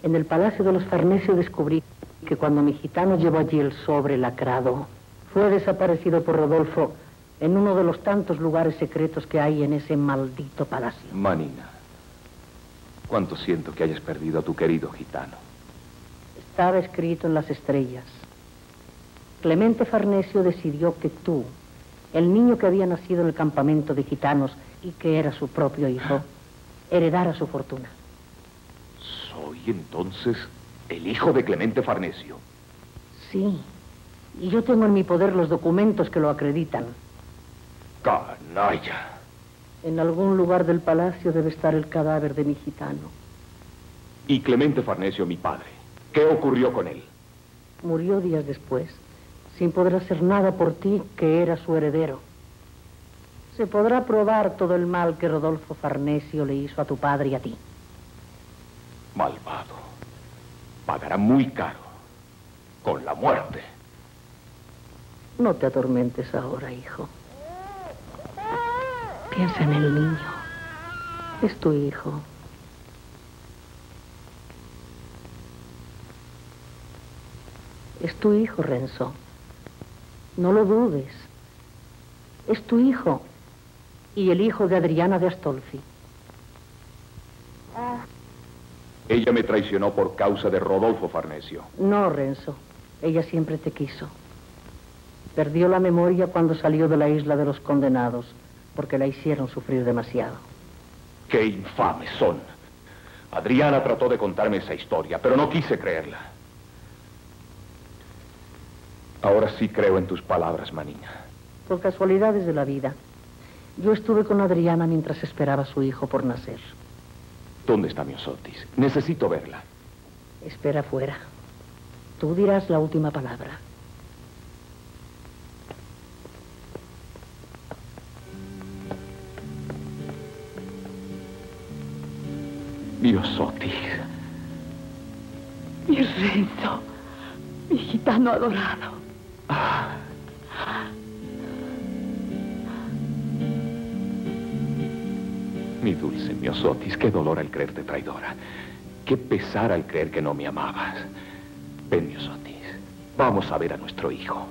En el Palacio de los Farnesio descubrí que cuando mi gitano llevó allí el sobre lacrado, fue desaparecido por Rodolfo en uno de los tantos lugares secretos que hay en ese maldito palacio. Manina, cuánto siento que hayas perdido a tu querido gitano. Estaba escrito en las estrellas. Clemente Farnesio decidió que tú, el niño que había nacido en el campamento de gitanos y que era su propio hijo, heredara su fortuna. Soy entonces el hijo de Clemente Farnesio. Sí, y yo tengo en mi poder los documentos que lo acreditan. Canalla. En algún lugar del palacio debe estar el cadáver de mi gitano. Y Clemente Farnesio, mi padre. ¿Qué ocurrió con él? Murió días después, sin poder hacer nada por ti, que era su heredero. Se podrá probar todo el mal que Rodolfo Farnesio le hizo a tu padre y a ti. Malvado. Pagará muy caro. Con la muerte. No te atormentes ahora, hijo. Piensa en el niño. Es tu hijo. Es tu hijo, Renzo. No lo dudes. Es tu hijo. Y el hijo de Adriana de Astolfi. Ella me traicionó por causa de Rodolfo Farnesio. No, Renzo. Ella siempre te quiso. Perdió la memoria cuando salió de la isla de los condenados, porque la hicieron sufrir demasiado. ¡Qué infames son! Adriana trató de contarme esa historia, pero no quise creerla. Ahora sí creo en tus palabras, Maniña. Por casualidades de la vida. Yo estuve con Adriana mientras esperaba a su hijo por nacer. ¿Dónde está mi Osotis? Necesito verla. Espera afuera. Tú dirás la última palabra. Mi Osotis. Mi Renzo. Mi gitano adorado. Ah. Mi dulce, mi Osotis, qué dolor al creerte traidora. Qué pesar al creer que no me amabas. Ven, mi Osotis. Vamos a ver a nuestro hijo.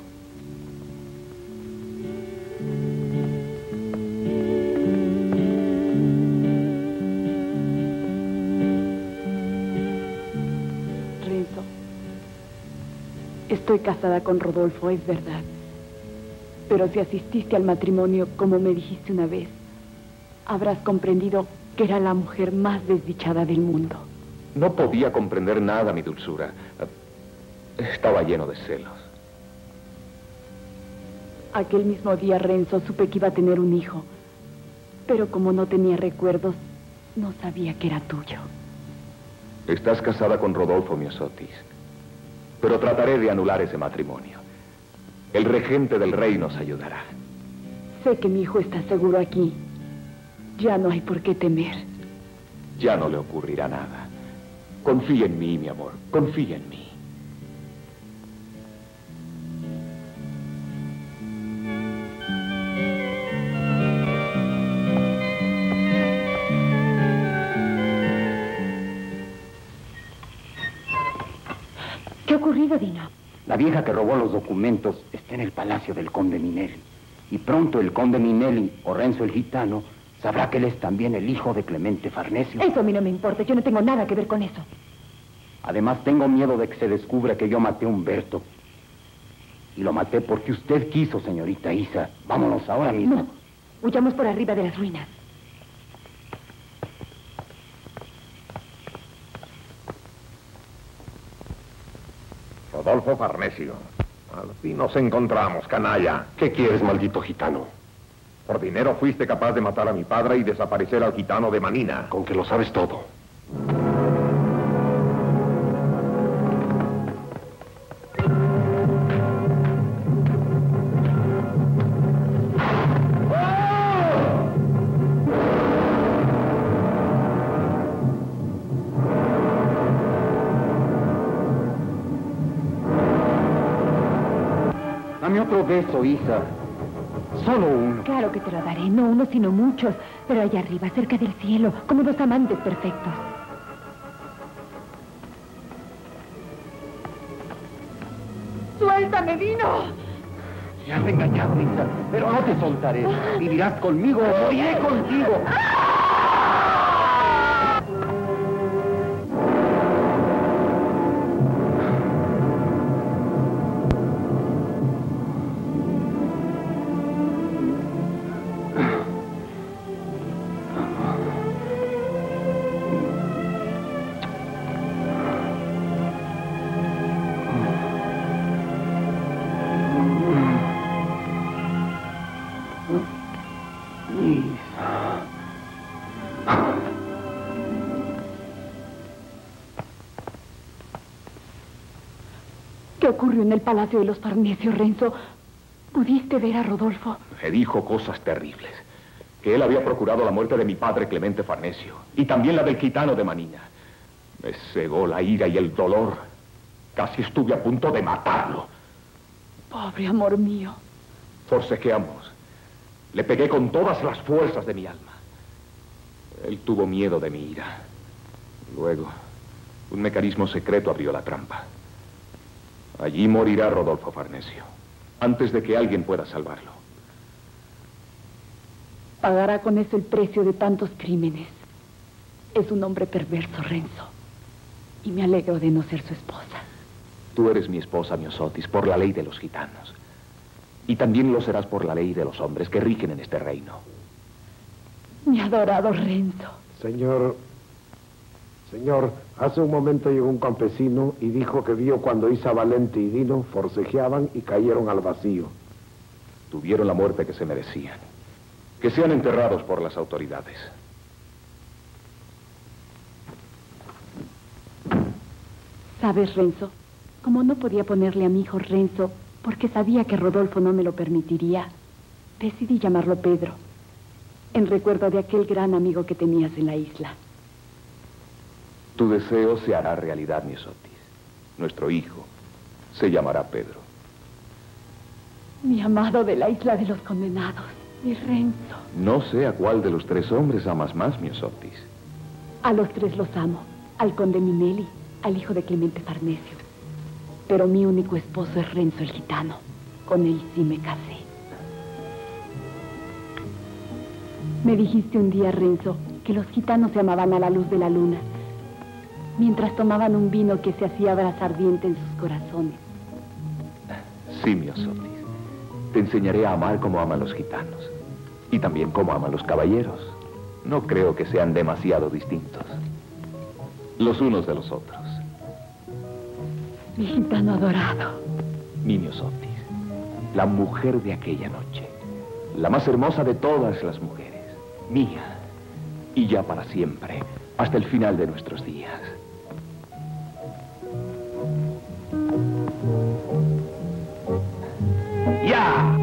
Renzo, estoy casada con Rodolfo, es verdad. Pero si asististe al matrimonio, como me dijiste una vez, habrás comprendido que era la mujer más desdichada del mundo. No podía comprender nada, mi dulzura. Estaba lleno de celos. Aquel mismo día, Renzo, supe que iba a tener un hijo. Pero como no tenía recuerdos, no sabía que era tuyo. Estás casada con Rodolfo Miosotis. Pero trataré de anular ese matrimonio. El regente del rey nos ayudará. Sé que mi hijo está seguro aquí. Ya no hay por qué temer. Ya no le ocurrirá nada. Confía en mí, mi amor. Confía en mí. ¿Qué ha ocurrido, Dino? La vieja que robó los documentos está en el palacio del conde Minelli. Y pronto el conde Minelli, o Renzo el gitano, sabrá que él es también el hijo de Clemente Farnesio. Eso a mí no me importa. Yo no tengo nada que ver con eso. Además, tengo miedo de que se descubra que yo maté a Humberto. Y lo maté porque usted quiso, señorita Isa. Vámonos ahora mismo. No. Huyamos por arriba de las ruinas. Rodolfo Farnesio. Al fin nos encontramos, canalla. ¿Qué quieres, maldito gitano? Por dinero fuiste capaz de matar a mi padre y desaparecer al gitano de Manina. Con que lo sabes todo. Dame otro beso, hija. Solo uno. Claro que te lo daré, no uno, sino muchos. Pero allá arriba, cerca del cielo, como dos amantes perfectos. ¡Suéltame, Dino! Me has engañado, hija, pero no te soltaré. Vivirás conmigo o moriré contigo. ¿Qué ocurrió en el Palacio de los Farnesios, Renzo? ¿Pudiste ver a Rodolfo? Me dijo cosas terribles. Que él había procurado la muerte de mi padre Clemente Farnesio. Y también la del gitano de Manina. Me cegó la ira y el dolor. Casi estuve a punto de matarlo. Pobre amor mío. Forcejeamos. Le pegué con todas las fuerzas de mi alma. Él tuvo miedo de mi ira. Luego, un mecanismo secreto abrió la trampa. Allí morirá Rodolfo Farnesio, antes de que alguien pueda salvarlo. Pagará con eso el precio de tantos crímenes. Es un hombre perverso, Renzo. Y me alegro de no ser su esposa. Tú eres mi esposa, Miosotis, por la ley de los gitanos. Y también lo serás por la ley de los hombres que rigen en este reino. Mi adorado Renzo. Señor, señor, hace un momento llegó un campesino y dijo que vio cuando Isa Valente y Dino forcejeaban y cayeron al vacío. Tuvieron la muerte que se merecían. Que sean enterrados por las autoridades. ¿Sabes, Renzo? Como no podía ponerle a mi hijo Renzo porque sabía que Rodolfo no me lo permitiría, decidí llamarlo Pedro, en recuerdo de aquel gran amigo que tenías en la isla. Tu deseo se hará realidad, Miosotis. Nuestro hijo se llamará Pedro. Mi amado de la isla de los condenados, mi Renzo. No sé a cuál de los tres hombres amas más, Miosotis. A los tres los amo. Al conde Minelli, al hijo de Clemente Farnesio. Pero mi único esposo es Renzo el gitano. Con él sí me casé. Me dijiste un día, Renzo, que los gitanos se amaban a la luz de la luna, mientras tomaban un vino que se hacía brasa ardiente en sus corazones. Sí, Miosotis. Te enseñaré a amar como aman los gitanos. Y también como aman los caballeros. No creo que sean demasiado distintos. Los unos de los otros. Mi gitano adorado. Mi Miosotis. La mujer de aquella noche. La más hermosa de todas las mujeres. Mía. Y ya para siempre. Hasta el final de nuestros días. Yeah.